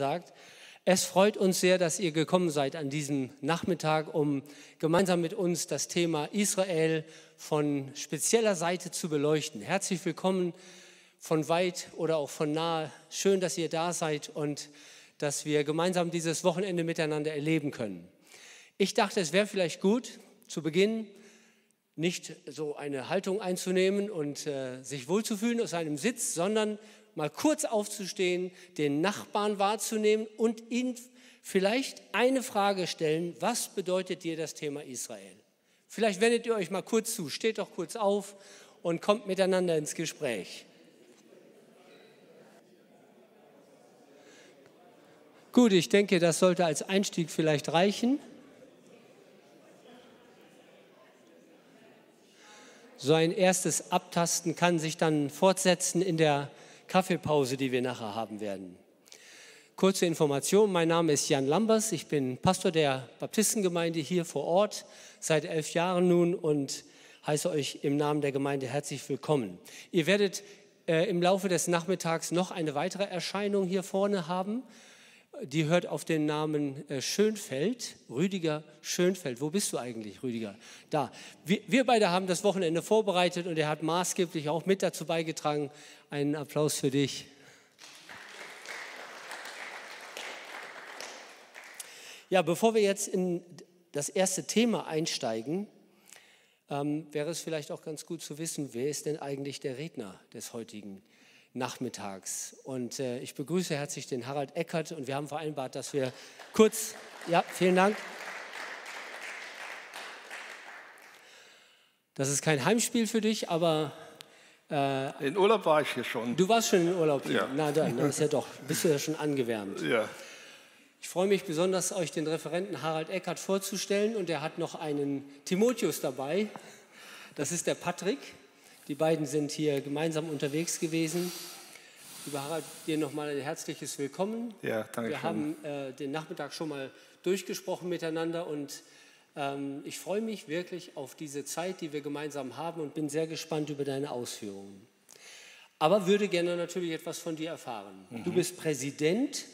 sagt. Es freut uns sehr, dass ihr gekommen seid an diesem Nachmittag, um gemeinsam mit uns das Thema Israel von spezieller Seite zu beleuchten. Herzlich willkommen von weit oder auch von nahe. Schön, dass ihr da seid und dass wir gemeinsam dieses Wochenende miteinander erleben können. Ich dachte, es wäre vielleicht gut, zu Beginn nicht so eine Haltung einzunehmen und äh, sich wohlzufühlen aus einem Sitz, sondern mal kurz aufzustehen, den Nachbarn wahrzunehmen und ihn vielleicht eine Frage stellen, was bedeutet dir das Thema Israel? Vielleicht wendet ihr euch mal kurz zu, steht doch kurz auf und kommt miteinander ins Gespräch. Gut, ich denke, das sollte als Einstieg vielleicht reichen. So ein erstes Abtasten kann sich dann fortsetzen in der Kaffeepause, die wir nachher haben werden. Kurze Information, mein Name ist Jan Lambers, ich bin Pastor der Baptistengemeinde hier vor Ort seit elf Jahren nun und heiße euch im Namen der Gemeinde herzlich willkommen. Ihr werdet äh, im Laufe des Nachmittags noch eine weitere Erscheinung hier vorne haben die hört auf den Namen äh, Schönfeld, Rüdiger Schönfeld. Wo bist du eigentlich, Rüdiger? Da. Wir, wir, beide haben das Wochenende vorbereitet und er hat maßgeblich auch mit dazu beigetragen. Einen Applaus für dich. Ja, bevor wir jetzt in das erste Thema einsteigen, ähm, wäre es vielleicht auch ganz gut zu wissen, wer ist denn eigentlich der Redner des heutigen nachmittags. Und äh, ich begrüße herzlich den Harald Eckert und wir haben vereinbart, dass wir kurz, ja, vielen Dank. Das ist kein Heimspiel für dich, aber. Äh, in Urlaub war ich hier schon. Du warst schon in Urlaub hier. Ja. Na dann, dann ist ja doch, bist du ja schon angewärmt. Ja. Ich freue mich besonders, euch den Referenten Harald Eckert vorzustellen und er hat noch einen Timotheus dabei. Das ist der Patrick. Die beiden sind hier gemeinsam unterwegs gewesen. Lieber Harald, dir nochmal ein herzliches Willkommen. Ja, danke Wir haben äh, den Nachmittag schon mal durchgesprochen miteinander und ähm, ich freue mich wirklich auf diese Zeit, die wir gemeinsam haben und bin sehr gespannt über deine Ausführungen. Aber würde gerne natürlich etwas von dir erfahren. Mhm. Du bist Präsident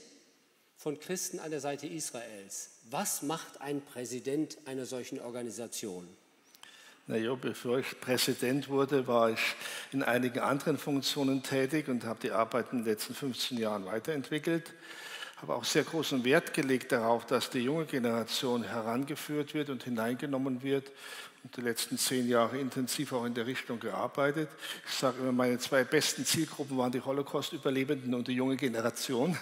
von Christen an der Seite Israels. Was macht ein Präsident einer solchen Organisation? Naja, bevor ich Präsident wurde, war ich in einigen anderen Funktionen tätig und habe die Arbeit in den letzten 15 Jahren weiterentwickelt. Habe auch sehr großen Wert gelegt darauf, dass die junge Generation herangeführt wird und hineingenommen wird. Und die letzten zehn Jahre intensiv auch in der Richtung gearbeitet. Ich sage immer, meine zwei besten Zielgruppen waren die Holocaust-Überlebenden und die junge Generation.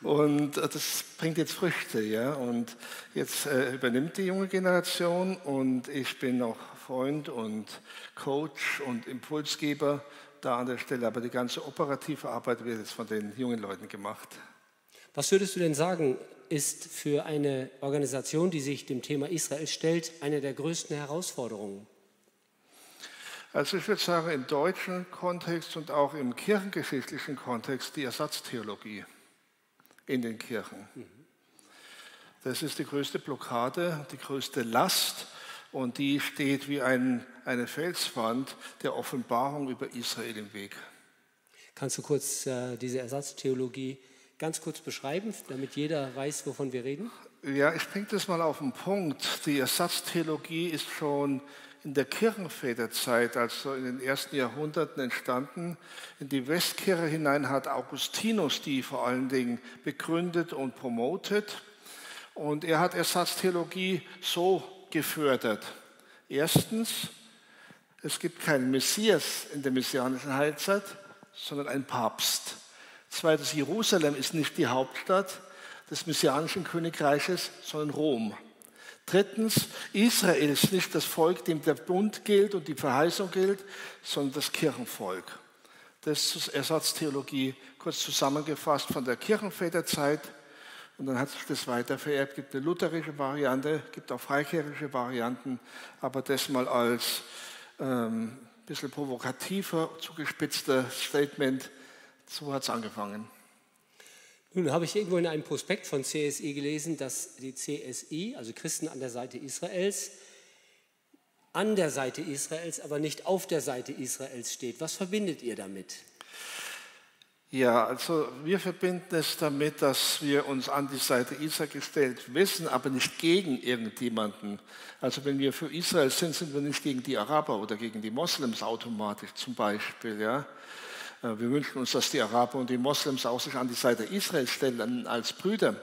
Und äh, das bringt jetzt Früchte, ja. Und jetzt äh, übernimmt die junge Generation und ich bin auch Freund und Coach und Impulsgeber da an der Stelle, aber die ganze operative Arbeit wird jetzt von den jungen Leuten gemacht. Was würdest du denn sagen, ist für eine Organisation, die sich dem Thema Israel stellt, eine der größten Herausforderungen? Also ich würde sagen, im deutschen Kontext und auch im kirchengeschichtlichen Kontext die Ersatztheologie in den Kirchen. Mhm. Das ist die größte Blockade, die größte Last und die steht wie ein, eine Felswand der Offenbarung über Israel im Weg. Kannst du kurz äh, diese Ersatztheologie ganz kurz beschreiben, damit jeder weiß, wovon wir reden? Ja, ich bringe das mal auf den Punkt. Die Ersatztheologie ist schon in der Kirchenväterzeit, also in den ersten Jahrhunderten entstanden. In die Westkirche hinein hat Augustinus die vor allen Dingen begründet und promotet. Und er hat Ersatztheologie so gefördert. Erstens, es gibt keinen Messias in der messianischen Heilzeit, sondern ein Papst. Zweitens, Jerusalem ist nicht die Hauptstadt des messianischen Königreiches, sondern Rom. Drittens, Israel ist nicht das Volk, dem der Bund gilt und die Verheißung gilt, sondern das Kirchenvolk. Das ist Ersatztheologie, kurz zusammengefasst von der Kirchenväterzeit und dann hat sich das weiter vererbt. Es gibt eine lutherische Variante, es gibt auch freikirchliche Varianten, aber das mal als ähm, bisschen provokativer, zugespitzter Statement. So hat es angefangen. Nun habe ich irgendwo in einem Prospekt von CSI gelesen, dass die CSI, also Christen an der Seite Israels, an der Seite Israels, aber nicht auf der Seite Israels steht. Was verbindet ihr damit? Ja, also wir verbinden es damit, dass wir uns an die Seite Israel gestellt wissen, aber nicht gegen irgendjemanden. Also wenn wir für Israel sind, sind wir nicht gegen die Araber oder gegen die Moslems automatisch zum Beispiel. Ja? Äh, wir wünschen uns, dass die Araber und die Moslems auch sich an die Seite Israel stellen als Brüder.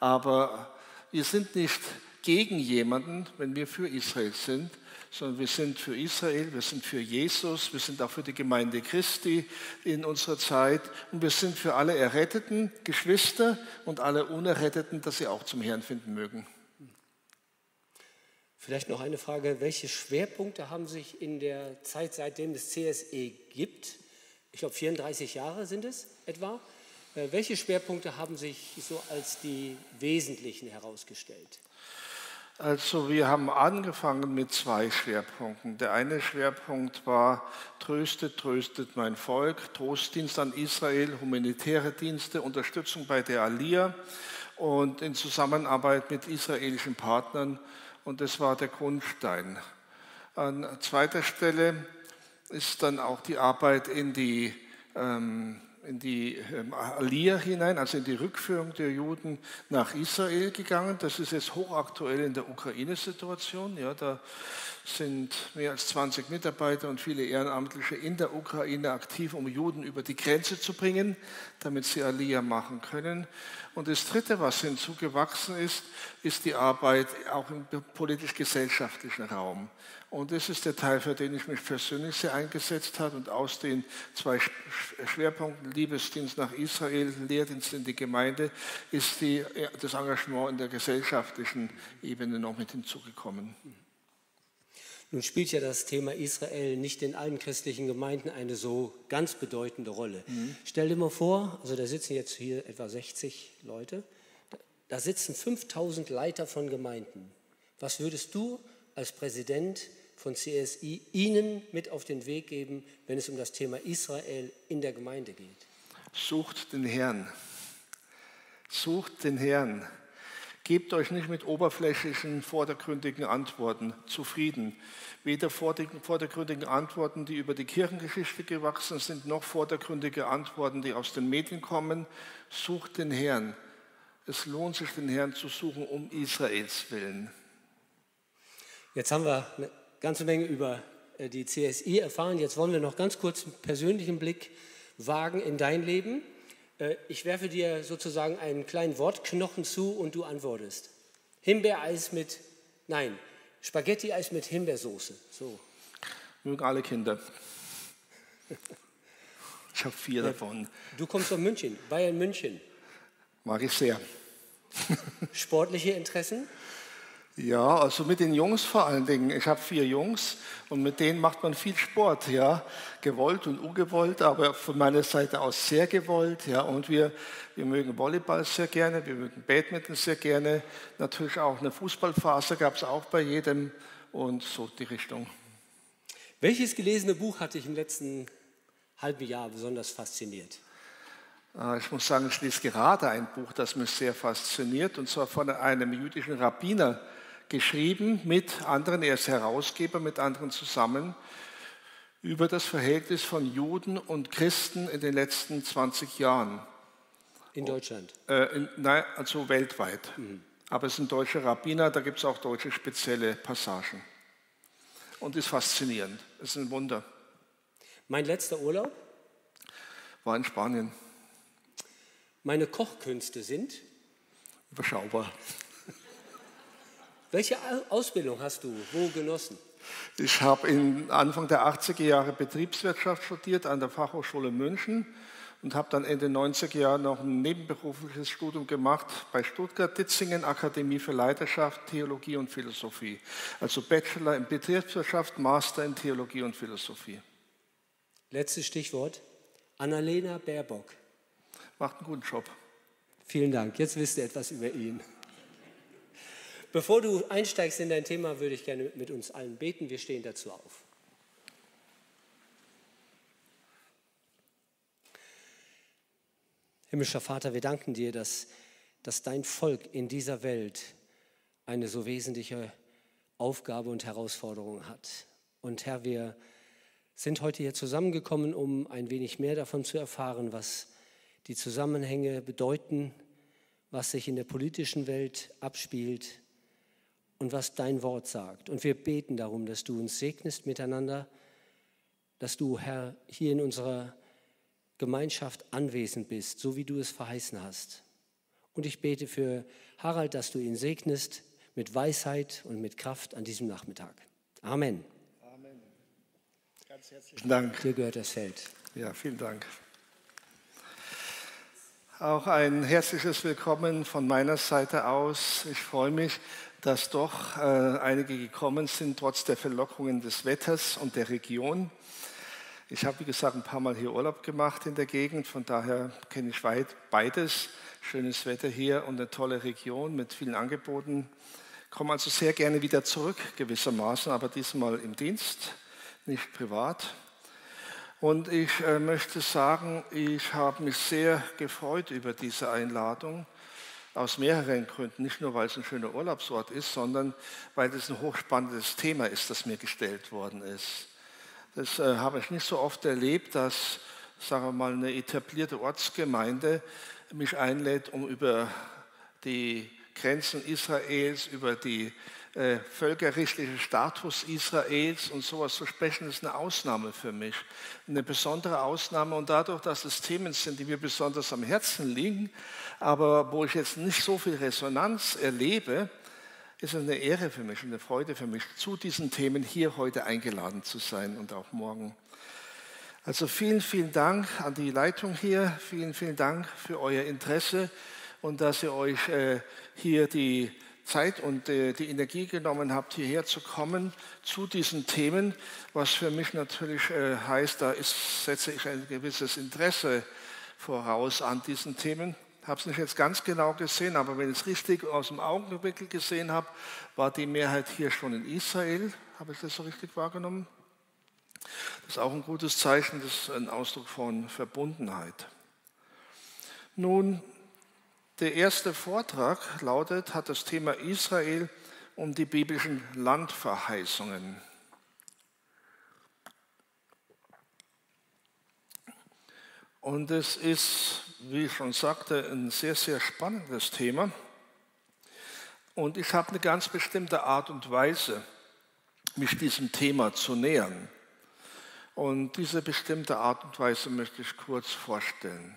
Aber wir sind nicht gegen jemanden, wenn wir für Israel sind, sondern wir sind für Israel, wir sind für Jesus, wir sind auch für die Gemeinde Christi in unserer Zeit und wir sind für alle erretteten Geschwister und alle Unerretteten, dass sie auch zum Herrn finden mögen. Vielleicht noch eine Frage, welche Schwerpunkte haben sich in der Zeit, seitdem es CSE gibt, ich glaube 34 Jahre sind es etwa, äh, welche Schwerpunkte haben sich so als die wesentlichen herausgestellt? Also wir haben angefangen mit zwei Schwerpunkten. Der eine Schwerpunkt war Tröstet, tröstet mein Volk, Trostdienst an Israel, humanitäre Dienste, Unterstützung bei der Aliyah und in Zusammenarbeit mit israelischen Partnern. Und das war der Grundstein. An zweiter Stelle ist dann auch die Arbeit in die ähm, in die ähm, Aliyah hinein, also in die Rückführung der Juden nach Israel gegangen. Das ist jetzt hochaktuell in der Ukraine-Situation. Ja, da sind mehr als 20 Mitarbeiter und viele Ehrenamtliche in der Ukraine aktiv, um Juden über die Grenze zu bringen, damit sie Aliyah machen können. Und das Dritte, was hinzugewachsen ist, ist die Arbeit auch im politisch-gesellschaftlichen Raum. Und das ist der Teil, für den ich mich persönlich sehr eingesetzt habe. Und aus den zwei Schwerpunkten, Liebesdienst nach Israel, Lehrdienst in die Gemeinde, ist die, das Engagement in der gesellschaftlichen Ebene noch mit hinzugekommen. Nun spielt ja das Thema Israel nicht in allen christlichen Gemeinden eine so ganz bedeutende Rolle. Mhm. Stell dir mal vor, also da sitzen jetzt hier etwa 60 Leute, da sitzen 5000 Leiter von Gemeinden. Was würdest du als Präsident von CSI Ihnen mit auf den Weg geben, wenn es um das Thema Israel in der Gemeinde geht? Sucht den Herrn. Sucht den Herrn. Gebt euch nicht mit oberflächlichen, vordergründigen Antworten zufrieden. Weder vordergründigen Antworten, die über die Kirchengeschichte gewachsen sind, noch vordergründige Antworten, die aus den Medien kommen. Sucht den Herrn. Es lohnt sich, den Herrn zu suchen, um Israels willen. Jetzt haben wir eine ganze Menge über äh, die CSI erfahren. Jetzt wollen wir noch ganz kurz einen persönlichen Blick wagen in dein Leben. Äh, ich werfe dir sozusagen einen kleinen Wortknochen zu und du antwortest. Himbeereis mit, nein, Spaghetti-Eis mit Himbeersoße. So. Mögen alle Kinder. Ich habe vier ja, davon. Du kommst aus München, Bayern München. Mag ich sehr. Sportliche Interessen? Ja, also mit den Jungs vor allen Dingen. Ich habe vier Jungs und mit denen macht man viel Sport, ja, gewollt und ungewollt, aber von meiner Seite aus sehr gewollt, ja. Und wir, wir mögen Volleyball sehr gerne, wir mögen Badminton sehr gerne. Natürlich auch eine Fußballphase gab es auch bei jedem und so die Richtung. Welches gelesene Buch hat dich im letzten halben Jahr besonders fasziniert? Äh, ich muss sagen, ich lese gerade ein Buch, das mich sehr fasziniert, und zwar von einem jüdischen Rabbiner, geschrieben mit anderen, er ist Herausgeber mit anderen zusammen, über das Verhältnis von Juden und Christen in den letzten 20 Jahren. In Deutschland? Äh, in, nein, also weltweit. Mhm. Aber es ist ein deutscher Rabbiner, da gibt es auch deutsche spezielle Passagen. Und ist faszinierend, es ist ein Wunder. Mein letzter Urlaub? War in Spanien. Meine Kochkünste sind? Überschaubar. Welche Ausbildung hast du wo genossen? Ich habe Anfang der 80er Jahre Betriebswirtschaft studiert an der Fachhochschule München und habe dann Ende 90er Jahre noch ein nebenberufliches Studium gemacht bei Stuttgart Ditzingen Akademie für Leiterschaft, Theologie und Philosophie. Also Bachelor in Betriebswirtschaft, Master in Theologie und Philosophie. Letztes Stichwort. Annalena Baerbock. Macht einen guten Job. Vielen Dank. Jetzt wisst ihr etwas über ihn. Bevor du einsteigst in dein Thema, würde ich gerne mit uns allen beten. Wir stehen dazu auf. Himmlischer Vater, wir danken dir, dass, dass dein Volk in dieser Welt eine so wesentliche Aufgabe und Herausforderung hat. Und Herr, wir sind heute hier zusammengekommen, um ein wenig mehr davon zu erfahren, was die Zusammenhänge bedeuten, was sich in der politischen Welt abspielt und was dein Wort sagt. Und wir beten darum, dass du uns segnest miteinander, dass du, Herr, hier in unserer Gemeinschaft anwesend bist, so wie du es verheißen hast. Und ich bete für Harald, dass du ihn segnest mit Weisheit und mit Kraft an diesem Nachmittag. Amen. Amen. Ganz herzlichen Dank. Dir gehört das Feld. Ja, vielen Dank. Auch ein herzliches Willkommen von meiner Seite aus. Ich freue mich, dass doch äh, einige gekommen sind, trotz der Verlockungen des Wetters und der Region. Ich habe, wie gesagt, ein paar Mal hier Urlaub gemacht in der Gegend, von daher kenne ich weit beides. Schönes Wetter hier und eine tolle Region mit vielen Angeboten. Komme also sehr gerne wieder zurück, gewissermaßen, aber diesmal im Dienst, nicht privat. Und ich äh, möchte sagen, ich habe mich sehr gefreut über diese Einladung aus mehreren Gründen. Nicht nur, weil es ein schöner Urlaubsort ist, sondern weil es ein hochspannendes Thema ist, das mir gestellt worden ist. Das äh, habe ich nicht so oft erlebt, dass, sagen wir mal, eine etablierte Ortsgemeinde mich einlädt, um über die Grenzen Israels, über die äh, völkerrechtliche Status Israels und sowas zu sprechen, ist eine Ausnahme für mich. Eine besondere Ausnahme und dadurch, dass es Themen sind, die mir besonders am Herzen liegen, aber wo ich jetzt nicht so viel Resonanz erlebe, ist es eine Ehre für mich, eine Freude für mich, zu diesen Themen hier heute eingeladen zu sein und auch morgen. Also vielen, vielen Dank an die Leitung hier. Vielen, vielen Dank für euer Interesse und dass ihr euch äh, hier die Zeit und äh, die Energie genommen habt, hierher zu kommen zu diesen Themen, was für mich natürlich äh, heißt, da ist, setze ich ein gewisses Interesse voraus an diesen Themen habe es nicht jetzt ganz genau gesehen, aber wenn ich es richtig aus dem Augenwinkel gesehen habe, war die Mehrheit hier schon in Israel. Habe ich das so richtig wahrgenommen? Das ist auch ein gutes Zeichen, das ist ein Ausdruck von Verbundenheit. Nun, der erste Vortrag lautet, hat das Thema Israel und die biblischen Landverheißungen. Und es ist, wie ich schon sagte, ein sehr, sehr spannendes Thema. Und ich habe eine ganz bestimmte Art und Weise, mich diesem Thema zu nähern. Und diese bestimmte Art und Weise möchte ich kurz vorstellen.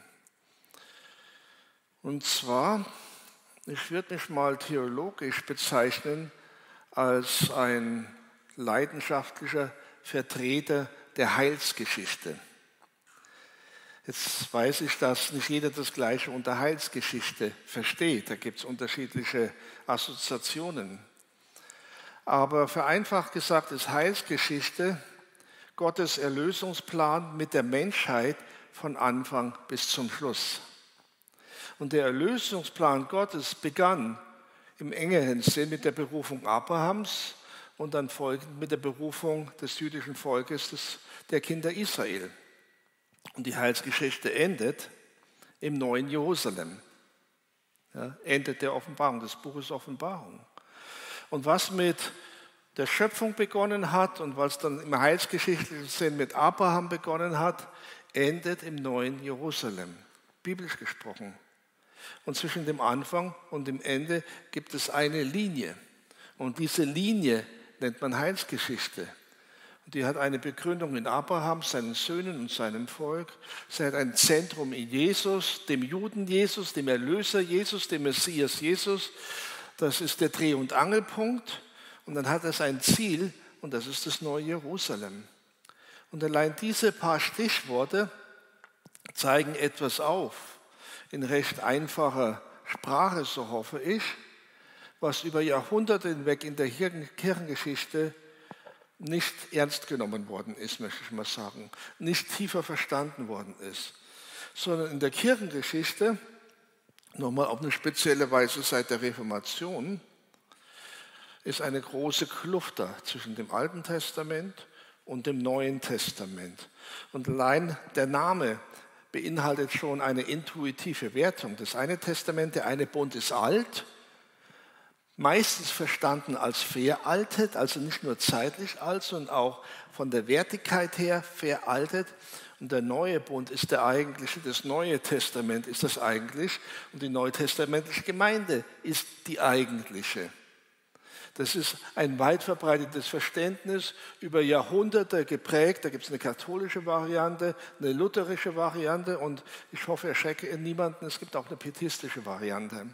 Und zwar, ich würde mich mal theologisch bezeichnen als ein leidenschaftlicher Vertreter der Heilsgeschichte. Jetzt weiß ich, dass nicht jeder das Gleiche unter Heilsgeschichte versteht. Da gibt es unterschiedliche Assoziationen. Aber vereinfacht gesagt ist Heilsgeschichte Gottes Erlösungsplan mit der Menschheit von Anfang bis zum Schluss. Und der Erlösungsplan Gottes begann im engeren Sinn mit der Berufung Abrahams und dann folgend mit der Berufung des jüdischen Volkes des, der Kinder Israel. Und die Heilsgeschichte endet im neuen Jerusalem. Ja, endet der Offenbarung, des Buches Offenbarung. Und was mit der Schöpfung begonnen hat und was dann im heilsgeschichtlichen Sinn mit Abraham begonnen hat, endet im neuen Jerusalem, biblisch gesprochen. Und zwischen dem Anfang und dem Ende gibt es eine Linie. Und diese Linie nennt man Heilsgeschichte. Die hat eine Begründung in Abraham, seinen Söhnen und seinem Volk. Sie hat ein Zentrum in Jesus, dem Juden Jesus, dem Erlöser Jesus, dem Messias Jesus. Das ist der Dreh- und Angelpunkt. Und dann hat es ein Ziel und das ist das neue Jerusalem. Und allein diese paar Stichworte zeigen etwas auf, in recht einfacher Sprache, so hoffe ich, was über Jahrhunderte hinweg in der Kirchengeschichte nicht ernst genommen worden ist, möchte ich mal sagen, nicht tiefer verstanden worden ist, sondern in der Kirchengeschichte, nochmal auf eine spezielle Weise seit der Reformation, ist eine große Kluft da zwischen dem Alten Testament und dem Neuen Testament. Und allein der Name beinhaltet schon eine intuitive Wertung. Das eine Testament, der eine Bund ist alt, meistens verstanden als veraltet, also nicht nur zeitlich alt, sondern auch von der Wertigkeit her veraltet. Und der neue Bund ist der eigentliche, das Neue Testament ist das eigentlich und die neutestamentliche Gemeinde ist die eigentliche. Das ist ein weit verbreitetes Verständnis, über Jahrhunderte geprägt. Da gibt es eine katholische Variante, eine lutherische Variante und ich hoffe, erschrecke niemanden, es gibt auch eine pietistische Variante.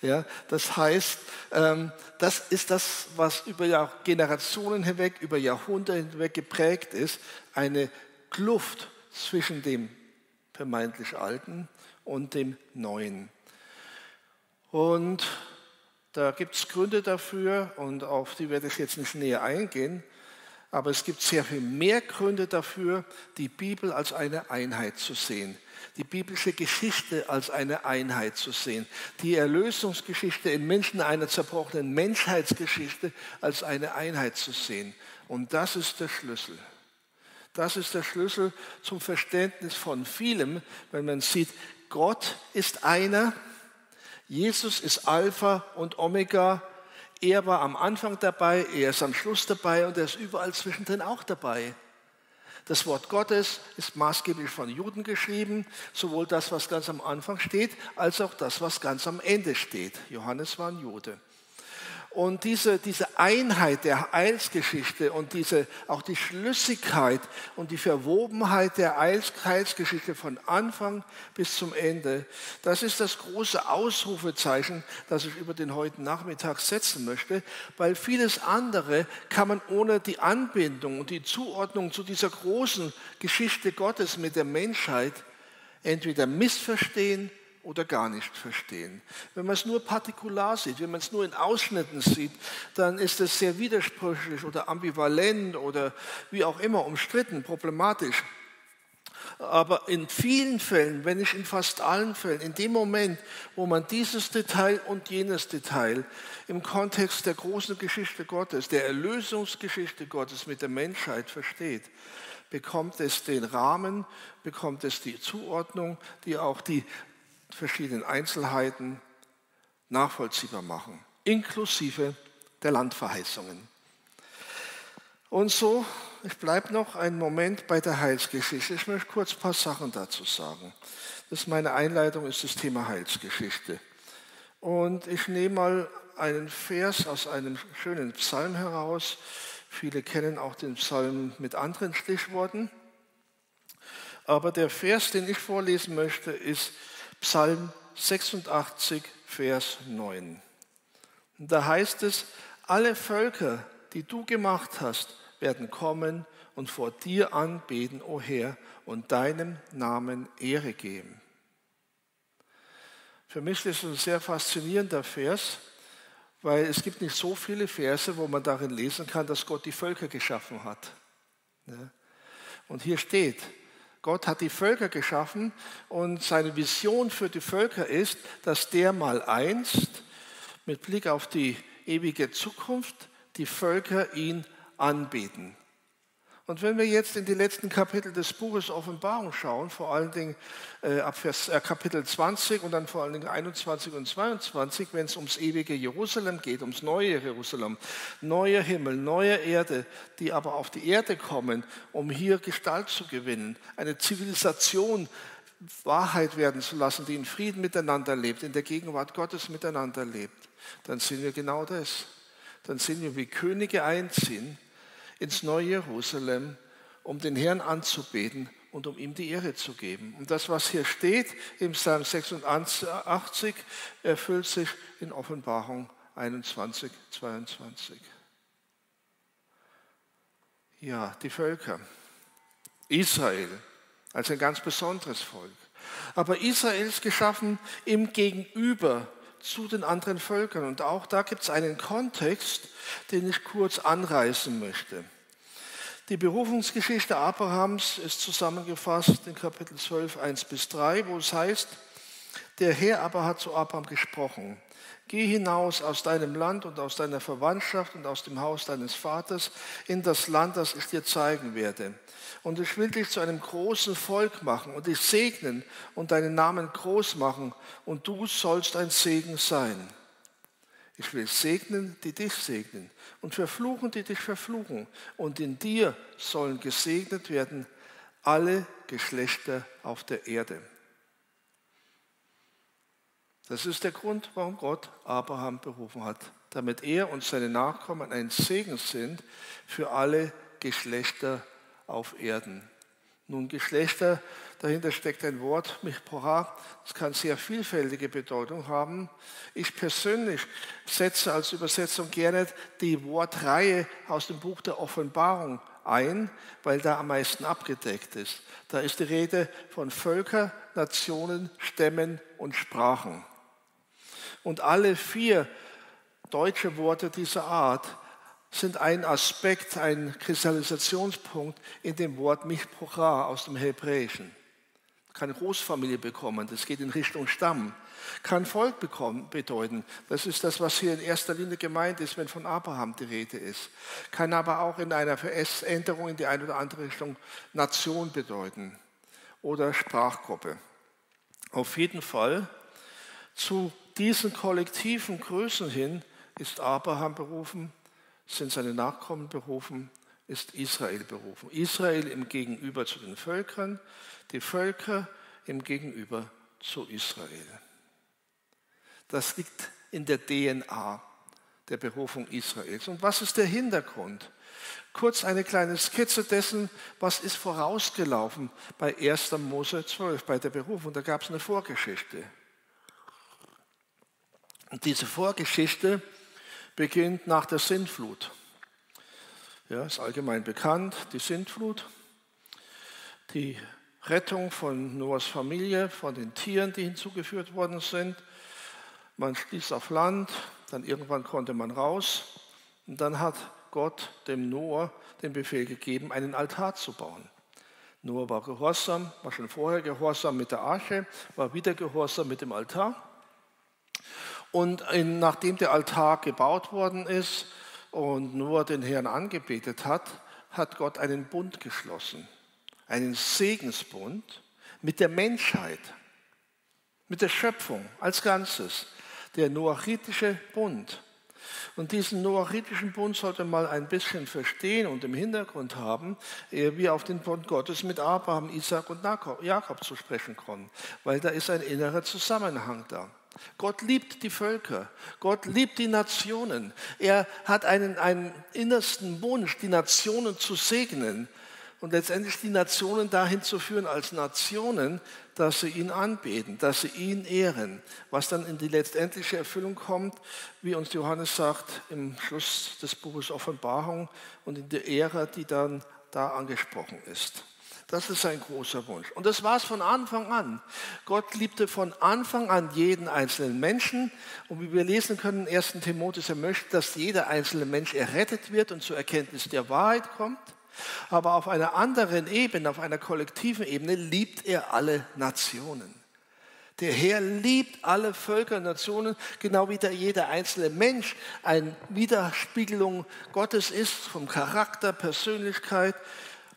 Ja, das heißt, ähm, das ist das, was über Generationen hinweg, über Jahrhunderte hinweg geprägt ist, eine Kluft zwischen dem vermeintlich Alten und dem Neuen. Und da gibt es Gründe dafür und auf die werde ich jetzt nicht näher eingehen. Aber es gibt sehr viel mehr Gründe dafür, die Bibel als eine Einheit zu sehen, die biblische Geschichte als eine Einheit zu sehen, die Erlösungsgeschichte in Menschen einer zerbrochenen Menschheitsgeschichte als eine Einheit zu sehen. Und das ist der Schlüssel. Das ist der Schlüssel zum Verständnis von vielem, wenn man sieht, Gott ist einer, Jesus ist Alpha und Omega, er war am Anfang dabei, er ist am Schluss dabei und er ist überall zwischendrin auch dabei. Das Wort Gottes ist maßgeblich von Juden geschrieben, sowohl das, was ganz am Anfang steht, als auch das, was ganz am Ende steht. Johannes war ein Jude. Und diese, diese Einheit der Heilsgeschichte und diese, auch die Schlüssigkeit und die Verwobenheit der Heilsgeschichte von Anfang bis zum Ende, das ist das große Ausrufezeichen, das ich über den heutigen Nachmittag setzen möchte, weil vieles andere kann man ohne die Anbindung und die Zuordnung zu dieser großen Geschichte Gottes mit der Menschheit entweder missverstehen oder gar nicht verstehen. Wenn man es nur partikular sieht, wenn man es nur in Ausschnitten sieht, dann ist es sehr widersprüchlich oder ambivalent oder wie auch immer umstritten, problematisch. Aber in vielen Fällen, wenn nicht in fast allen Fällen, in dem Moment, wo man dieses Detail und jenes Detail im Kontext der großen Geschichte Gottes, der Erlösungsgeschichte Gottes mit der Menschheit versteht, bekommt es den Rahmen, bekommt es die Zuordnung, die auch die verschiedenen Einzelheiten nachvollziehbar machen, inklusive der Landverheißungen. Und so, ich bleibe noch einen Moment bei der Heilsgeschichte. Ich möchte kurz ein paar Sachen dazu sagen. Das ist meine Einleitung, ist das Thema Heilsgeschichte. Und ich nehme mal einen Vers aus einem schönen Psalm heraus. Viele kennen auch den Psalm mit anderen Stichworten. Aber der Vers, den ich vorlesen möchte, ist Psalm 86, Vers 9. Und da heißt es, alle Völker, die du gemacht hast, werden kommen und vor dir anbeten, o Herr, und deinem Namen Ehre geben. Für mich ist es ein sehr faszinierender Vers, weil es gibt nicht so viele Verse, wo man darin lesen kann, dass Gott die Völker geschaffen hat. Und hier steht, Gott hat die Völker geschaffen und seine Vision für die Völker ist, dass der mal einst mit Blick auf die ewige Zukunft die Völker ihn anbeten. Und wenn wir jetzt in die letzten Kapitel des Buches Offenbarung schauen, vor allen Dingen äh, ab Vers, äh, Kapitel 20 und dann vor allen Dingen 21 und 22, wenn es ums ewige Jerusalem geht, ums neue Jerusalem, neuer Himmel, neue Erde, die aber auf die Erde kommen, um hier Gestalt zu gewinnen, eine Zivilisation Wahrheit werden zu lassen, die in Frieden miteinander lebt, in der Gegenwart Gottes miteinander lebt, dann sehen wir genau das. Dann sehen wir, wie Könige einziehen ins neue Jerusalem, um den Herrn anzubeten und um ihm die Ehre zu geben. Und das, was hier steht im Psalm 86, erfüllt sich in Offenbarung 21, 22. Ja, die Völker. Israel als ein ganz besonderes Volk. Aber Israel ist geschaffen im Gegenüber zu den anderen Völkern. Und auch da gibt es einen Kontext, den ich kurz anreißen möchte. Die Berufungsgeschichte Abrahams ist zusammengefasst in Kapitel 12, 1 bis 3, wo es heißt, der Herr aber hat zu Abraham gesprochen, geh hinaus aus deinem Land und aus deiner Verwandtschaft und aus dem Haus deines Vaters in das Land, das ich dir zeigen werde. Und ich will dich zu einem großen Volk machen und dich segnen und deinen Namen groß machen und du sollst ein Segen sein. Ich will segnen, die dich segnen und verfluchen, die dich verfluchen. Und in dir sollen gesegnet werden alle Geschlechter auf der Erde. Das ist der Grund, warum Gott Abraham berufen hat, damit er und seine Nachkommen ein Segen sind für alle Geschlechter auf Erden. Nun, Geschlechter, dahinter steckt ein Wort, Michporah, das kann sehr vielfältige Bedeutung haben. Ich persönlich setze als Übersetzung gerne die Wortreihe aus dem Buch der Offenbarung ein, weil da am meisten abgedeckt ist. Da ist die Rede von Völker, Nationen, Stämmen und Sprachen. Und alle vier deutsche Worte dieser Art sind ein Aspekt, ein Kristallisationspunkt in dem Wort Michprocha aus dem Hebräischen. Kann Großfamilie bekommen, das geht in Richtung Stamm. Kann Volk bekommen, bedeuten, das ist das, was hier in erster Linie gemeint ist, wenn von Abraham die Rede ist. Kann aber auch in einer Änderung in die eine oder andere Richtung Nation bedeuten oder Sprachgruppe. Auf jeden Fall zu diesen kollektiven Größen hin ist Abraham berufen, sind seine Nachkommen berufen, ist Israel berufen. Israel im Gegenüber zu den Völkern, die Völker im Gegenüber zu Israel. Das liegt in der DNA der Berufung Israels. Und was ist der Hintergrund? Kurz eine kleine Skizze dessen, was ist vorausgelaufen bei 1. Mose 12, bei der Berufung. Da gab es eine Vorgeschichte. Diese Vorgeschichte beginnt nach der Sintflut. Ja, ist allgemein bekannt, die Sintflut, die Rettung von Noahs Familie, von den Tieren, die hinzugeführt worden sind. Man stieß auf Land, dann irgendwann konnte man raus und dann hat Gott dem Noah den Befehl gegeben, einen Altar zu bauen. Noah war gehorsam, war schon vorher gehorsam mit der Arche, war wieder gehorsam mit dem Altar. Und in, nachdem der Altar gebaut worden ist und Noah den Herrn angebetet hat, hat Gott einen Bund geschlossen, einen Segensbund mit der Menschheit, mit der Schöpfung als Ganzes, der noachitische Bund. Und diesen noachitischen Bund sollte man ein bisschen verstehen und im Hintergrund haben, ehe wir auf den Bund Gottes mit Abraham, Isaac und Jakob zu sprechen kommen, weil da ist ein innerer Zusammenhang da. Gott liebt die Völker. Gott liebt die Nationen. Er hat einen, einen innersten Wunsch, die Nationen zu segnen und letztendlich die Nationen dahin zu führen als Nationen, dass sie ihn anbeten, dass sie ihn ehren. Was dann in die letztendliche Erfüllung kommt, wie uns Johannes sagt im Schluss des Buches Offenbarung und in der Ära, die dann da angesprochen ist. Das ist sein großer Wunsch. Und das war es von Anfang an. Gott liebte von Anfang an jeden einzelnen Menschen. Und wie wir lesen können, in 1. Timotheus, er möchte, dass jeder einzelne Mensch errettet wird und zur Erkenntnis der Wahrheit kommt. Aber auf einer anderen Ebene, auf einer kollektiven Ebene, liebt er alle Nationen. Der Herr liebt alle Völker und Nationen, genau wie der jeder einzelne Mensch eine Widerspiegelung Gottes ist, vom Charakter, Persönlichkeit,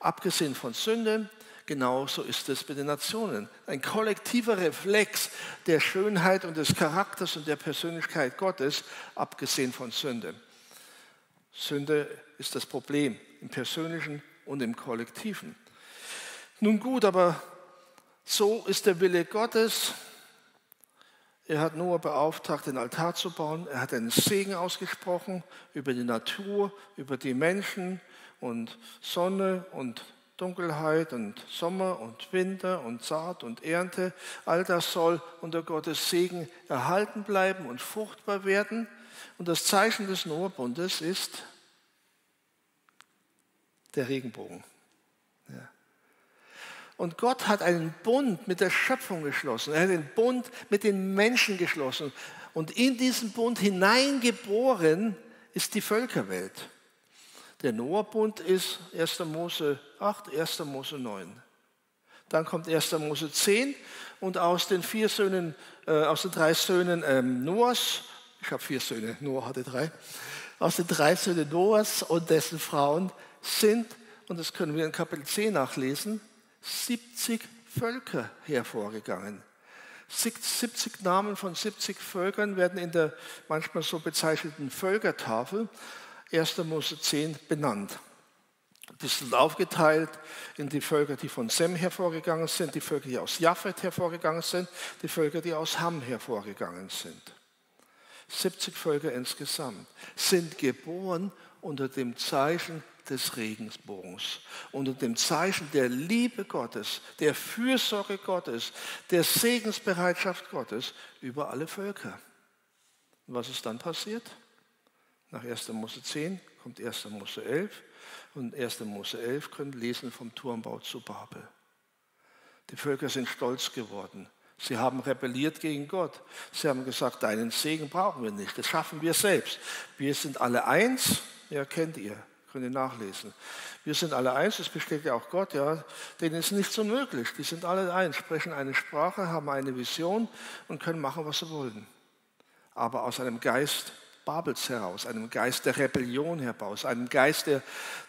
abgesehen von Sünde, genauso ist es bei den Nationen. Ein kollektiver Reflex der Schönheit und des Charakters und der Persönlichkeit Gottes, abgesehen von Sünde. Sünde ist das Problem im persönlichen und im kollektiven. Nun gut, aber so ist der Wille Gottes. Er hat Noah beauftragt, den Altar zu bauen. Er hat einen Segen ausgesprochen über die Natur, über die Menschen, und Sonne und Dunkelheit und Sommer und Winter und Saat und Ernte, all das soll unter Gottes Segen erhalten bleiben und fruchtbar werden. Und das Zeichen des Noahbundes ist der Regenbogen. Ja. Und Gott hat einen Bund mit der Schöpfung geschlossen. Er hat einen Bund mit den Menschen geschlossen. Und in diesen Bund hineingeboren ist die Völkerwelt. Der Noah-Bund ist 1. Mose 8, 1. Mose 9. Dann kommt 1. Mose 10 und aus den vier Söhnen, äh, aus den drei Söhnen ähm, Noahs, ich habe vier Söhne, Noah hatte drei, aus den drei Söhnen Noahs und dessen Frauen sind, und das können wir in Kapitel 10 nachlesen, 70 Völker hervorgegangen. 70 Namen von 70 Völkern werden in der manchmal so bezeichneten Völkertafel 1. Mose 10 benannt. Die sind aufgeteilt in die Völker, die von Sem hervorgegangen sind, die Völker, die aus Japhet hervorgegangen sind, die Völker, die aus Ham hervorgegangen sind. 70 Völker insgesamt sind geboren unter dem Zeichen des Regensbogens, unter dem Zeichen der Liebe Gottes, der Fürsorge Gottes, der Segensbereitschaft Gottes über alle Völker. Was ist dann passiert? Nach 1. Mose 10 kommt 1. Mose 11 und 1. Mose 11 können lesen vom Turmbau zu Babel. Die Völker sind stolz geworden. Sie haben rebelliert gegen Gott. Sie haben gesagt, deinen Segen brauchen wir nicht, das schaffen wir selbst. Wir sind alle eins, ja, kennt ihr, könnt ihr nachlesen. Wir sind alle eins, das besteht ja auch Gott, ja, denen ist nichts unmöglich. Die sind alle eins, sprechen eine Sprache, haben eine Vision und können machen, was sie wollen. Aber aus einem Geist Babels heraus, einem Geist der Rebellion heraus, einem Geist der,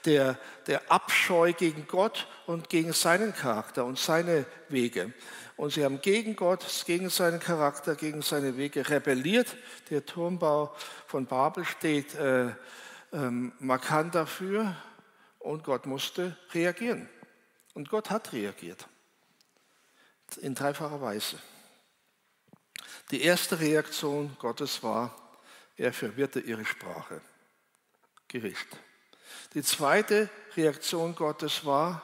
der, der Abscheu gegen Gott und gegen seinen Charakter und seine Wege. Und sie haben gegen Gott, gegen seinen Charakter, gegen seine Wege rebelliert. Der Turmbau von Babel steht äh, ähm, markant dafür und Gott musste reagieren. Und Gott hat reagiert. In dreifacher Weise. Die erste Reaktion Gottes war, er verwirrte ihre Sprache. Gericht. Die zweite Reaktion Gottes war,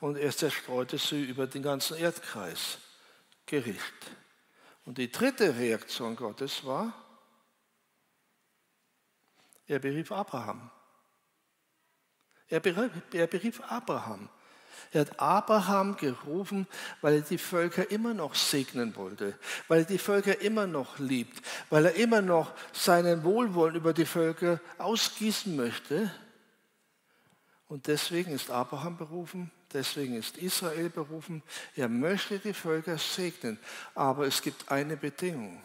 und er zerstreute sie über den ganzen Erdkreis. Gericht. Und die dritte Reaktion Gottes war, er berief Abraham. Er berief, er berief Abraham. Er hat Abraham gerufen, weil er die Völker immer noch segnen wollte, weil er die Völker immer noch liebt, weil er immer noch seinen Wohlwollen über die Völker ausgießen möchte. Und deswegen ist Abraham berufen, deswegen ist Israel berufen. Er möchte die Völker segnen, aber es gibt eine Bedingung.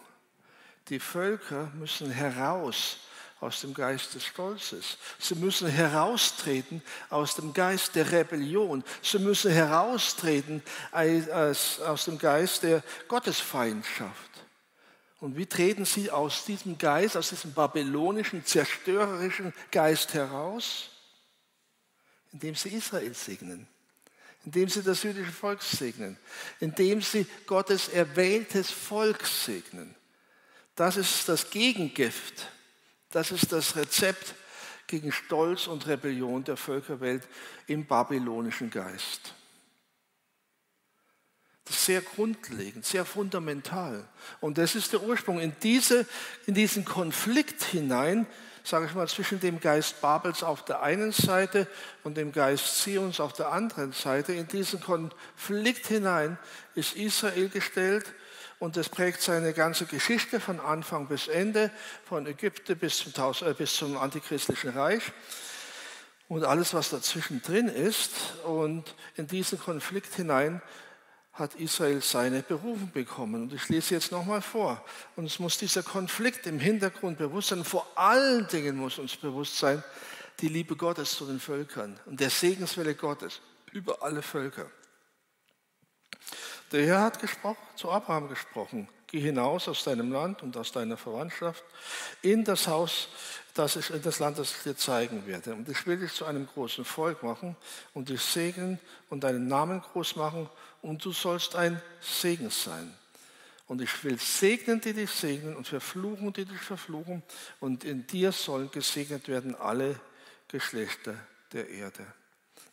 Die Völker müssen heraus aus dem Geist des Stolzes. Sie müssen heraustreten aus dem Geist der Rebellion. Sie müssen heraustreten aus dem Geist der Gottesfeindschaft. Und wie treten sie aus diesem Geist, aus diesem babylonischen, zerstörerischen Geist heraus? Indem sie Israel segnen, indem sie das jüdische Volk segnen, indem sie Gottes erwähltes Volk segnen. Das ist das Gegengift das ist das Rezept gegen Stolz und Rebellion der Völkerwelt im babylonischen Geist. Das ist sehr grundlegend, sehr fundamental. Und das ist der Ursprung. In, diese, in diesen Konflikt hinein, sage ich mal, zwischen dem Geist Babels auf der einen Seite und dem Geist Zions auf der anderen Seite, in diesen Konflikt hinein ist Israel gestellt und das prägt seine ganze Geschichte von Anfang bis Ende, von Ägypten bis zum, äh, bis zum antichristlichen Reich und alles, was dazwischen drin ist. Und in diesen Konflikt hinein hat Israel seine Berufung bekommen. Und ich lese jetzt nochmal vor. Und es muss dieser Konflikt im Hintergrund bewusst sein. Vor allen Dingen muss uns bewusst sein, die Liebe Gottes zu den Völkern und der Segenswille Gottes über alle Völker. Der Herr hat gesprochen, zu Abraham gesprochen. Geh hinaus aus deinem Land und aus deiner Verwandtschaft in das Haus, das ich, in das Land, das ich dir zeigen werde. Und ich will dich zu einem großen Volk machen und dich segnen und deinen Namen groß machen und du sollst ein Segen sein. Und ich will segnen, die dich segnen und verfluchen, die dich verfluchen. Und in dir sollen gesegnet werden alle Geschlechter der Erde.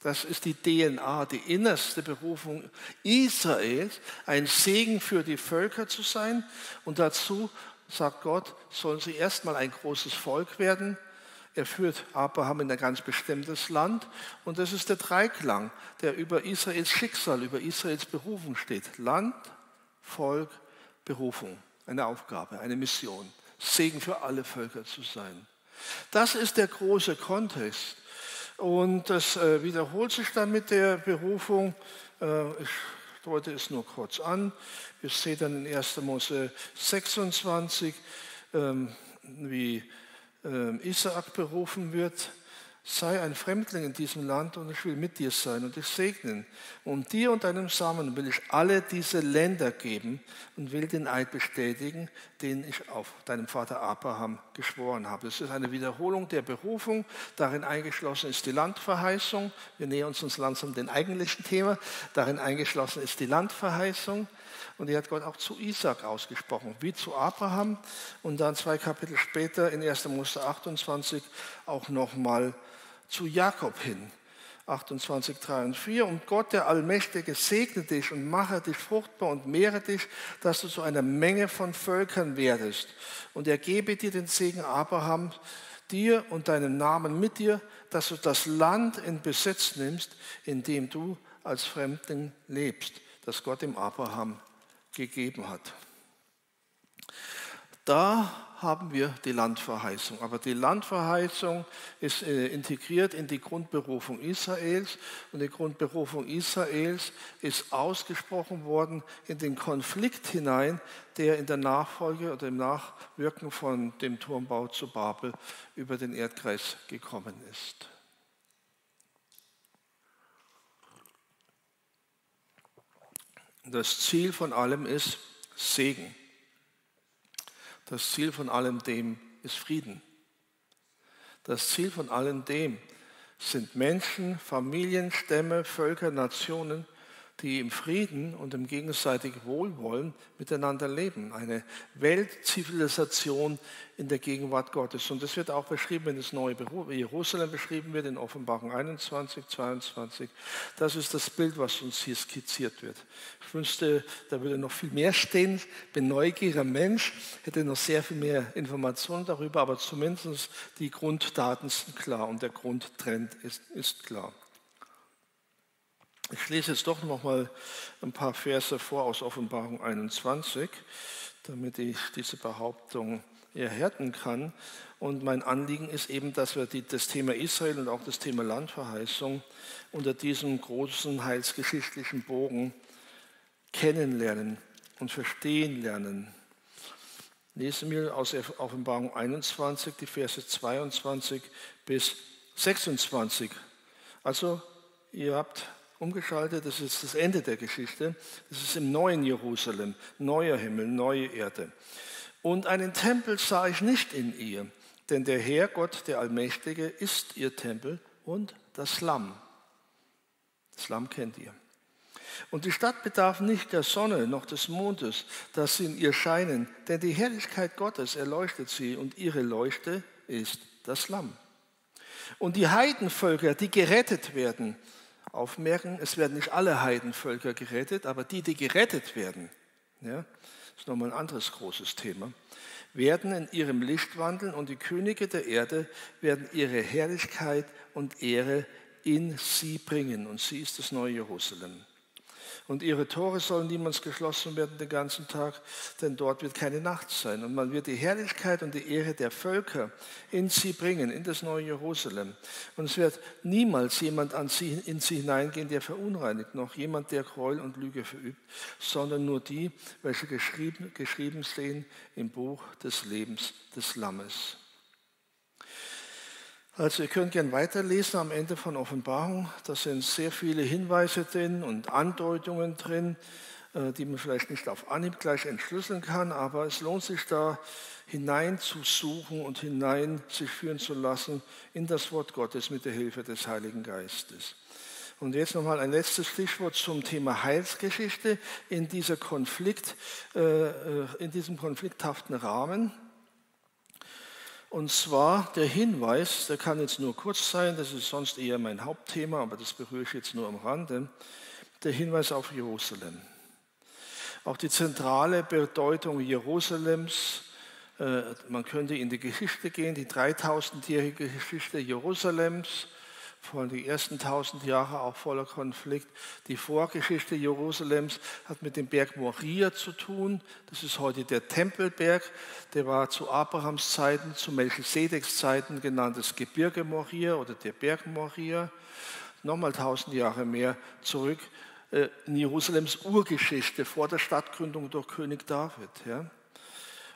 Das ist die DNA, die innerste Berufung Israels, ein Segen für die Völker zu sein. Und dazu, sagt Gott, sollen sie erstmal ein großes Volk werden. Er führt Abraham in ein ganz bestimmtes Land. Und das ist der Dreiklang, der über Israels Schicksal, über Israels Berufung steht. Land, Volk, Berufung. Eine Aufgabe, eine Mission. Segen für alle Völker zu sein. Das ist der große Kontext. Und das äh, wiederholt sich dann mit der Berufung. Äh, ich deute es nur kurz an. Wir sehen dann in 1. Mose 26, ähm, wie äh, Isaak berufen wird. Sei ein Fremdling in diesem Land und ich will mit dir sein und dich segnen. Und dir und deinem Samen will ich alle diese Länder geben und will den Eid bestätigen, den ich auf deinem Vater Abraham geschworen habe. Das ist eine Wiederholung der Berufung. Darin eingeschlossen ist die Landverheißung. Wir nähern uns uns langsam dem eigentlichen Thema. Darin eingeschlossen ist die Landverheißung. Und die hat Gott auch zu Isaac ausgesprochen, wie zu Abraham. Und dann zwei Kapitel später in 1. Mose 28 auch nochmal zu Jakob hin. 28, 3 und 4. Und Gott, der Allmächtige, segne dich und mache dich fruchtbar und mehre dich, dass du zu einer Menge von Völkern werdest. Und er gebe dir den Segen Abraham, dir und deinem Namen mit dir, dass du das Land in Besitz nimmst, in dem du als Fremdling lebst, das Gott dem Abraham gegeben hat. Da haben wir die Landverheißung. Aber die Landverheißung ist äh, integriert in die Grundberufung Israels. Und die Grundberufung Israels ist ausgesprochen worden in den Konflikt hinein, der in der Nachfolge oder im Nachwirken von dem Turmbau zu Babel über den Erdkreis gekommen ist. Das Ziel von allem ist Segen. Das Ziel von allem dem ist Frieden. Das Ziel von allem dem sind Menschen, Familien, Stämme, Völker, Nationen, die im Frieden und im gegenseitigen Wohlwollen miteinander leben. Eine Weltzivilisation in der Gegenwart Gottes. Und das wird auch beschrieben, wenn das neue Jerusalem beschrieben wird in Offenbarung 21, 22. Das ist das Bild, was uns hier skizziert wird. Ich wünschte, da würde noch viel mehr stehen. Bin neugieriger Mensch, hätte noch sehr viel mehr Informationen darüber, aber zumindest die Grunddaten sind klar und der Grundtrend ist, ist klar. Ich lese jetzt doch noch mal ein paar Verse vor aus Offenbarung 21, damit ich diese Behauptung erhärten kann. Und mein Anliegen ist eben, dass wir die, das Thema Israel und auch das Thema Landverheißung unter diesem großen heilsgeschichtlichen Bogen kennenlernen und verstehen lernen. Lesen wir aus Offenbarung 21 die Verse 22 bis 26. Also ihr habt umgeschaltet, das ist das Ende der Geschichte. Das ist im neuen Jerusalem, neuer Himmel, neue Erde. Und einen Tempel sah ich nicht in ihr, denn der Herr Gott, der Allmächtige, ist ihr Tempel und das Lamm. Das Lamm kennt ihr. Und die Stadt bedarf nicht der Sonne noch des Mondes, dass sie in ihr scheinen, denn die Herrlichkeit Gottes erleuchtet sie und ihre Leuchte ist das Lamm. Und die Heidenvölker, die gerettet werden, aufmerken, es werden nicht alle Heidenvölker gerettet, aber die, die gerettet werden, ja, das ist nochmal ein anderes großes Thema, werden in ihrem Licht wandeln und die Könige der Erde werden ihre Herrlichkeit und Ehre in sie bringen. Und sie ist das neue Jerusalem. Und ihre Tore sollen niemals geschlossen werden den ganzen Tag, denn dort wird keine Nacht sein. Und man wird die Herrlichkeit und die Ehre der Völker in sie bringen, in das neue Jerusalem. Und es wird niemals jemand an sie, in sie hineingehen, der verunreinigt, noch jemand, der Gräuel und Lüge verübt, sondern nur die, welche geschrieben, geschrieben stehen im Buch des Lebens des Lammes. Also ihr könnt gerne weiterlesen am Ende von Offenbarung. Da sind sehr viele Hinweise drin und Andeutungen drin, äh, die man vielleicht nicht auf Anhieb gleich entschlüsseln kann, aber es lohnt sich da hineinzusuchen und hinein sich führen zu lassen in das Wort Gottes mit der Hilfe des Heiligen Geistes. Und jetzt nochmal ein letztes Stichwort zum Thema Heilsgeschichte in, dieser Konflikt, äh, äh, in diesem konflikthaften Rahmen. Und zwar der Hinweis, der kann jetzt nur kurz sein, das ist sonst eher mein Hauptthema, aber das berühre ich jetzt nur am Rande, der Hinweis auf Jerusalem. Auch die zentrale Bedeutung Jerusalems, äh, man könnte in die Geschichte gehen, die 3000-jährige Geschichte Jerusalems, vor die ersten tausend Jahre auch voller Konflikt. Die Vorgeschichte Jerusalems hat mit dem Berg Moria zu tun. Das ist heute der Tempelberg. Der war zu Abrahams Zeiten, zu Melchisedeks Zeiten genanntes Gebirge Moria oder der Berg Moria. Nochmal tausend Jahre mehr zurück äh, in Jerusalems Urgeschichte vor der Stadtgründung durch König David.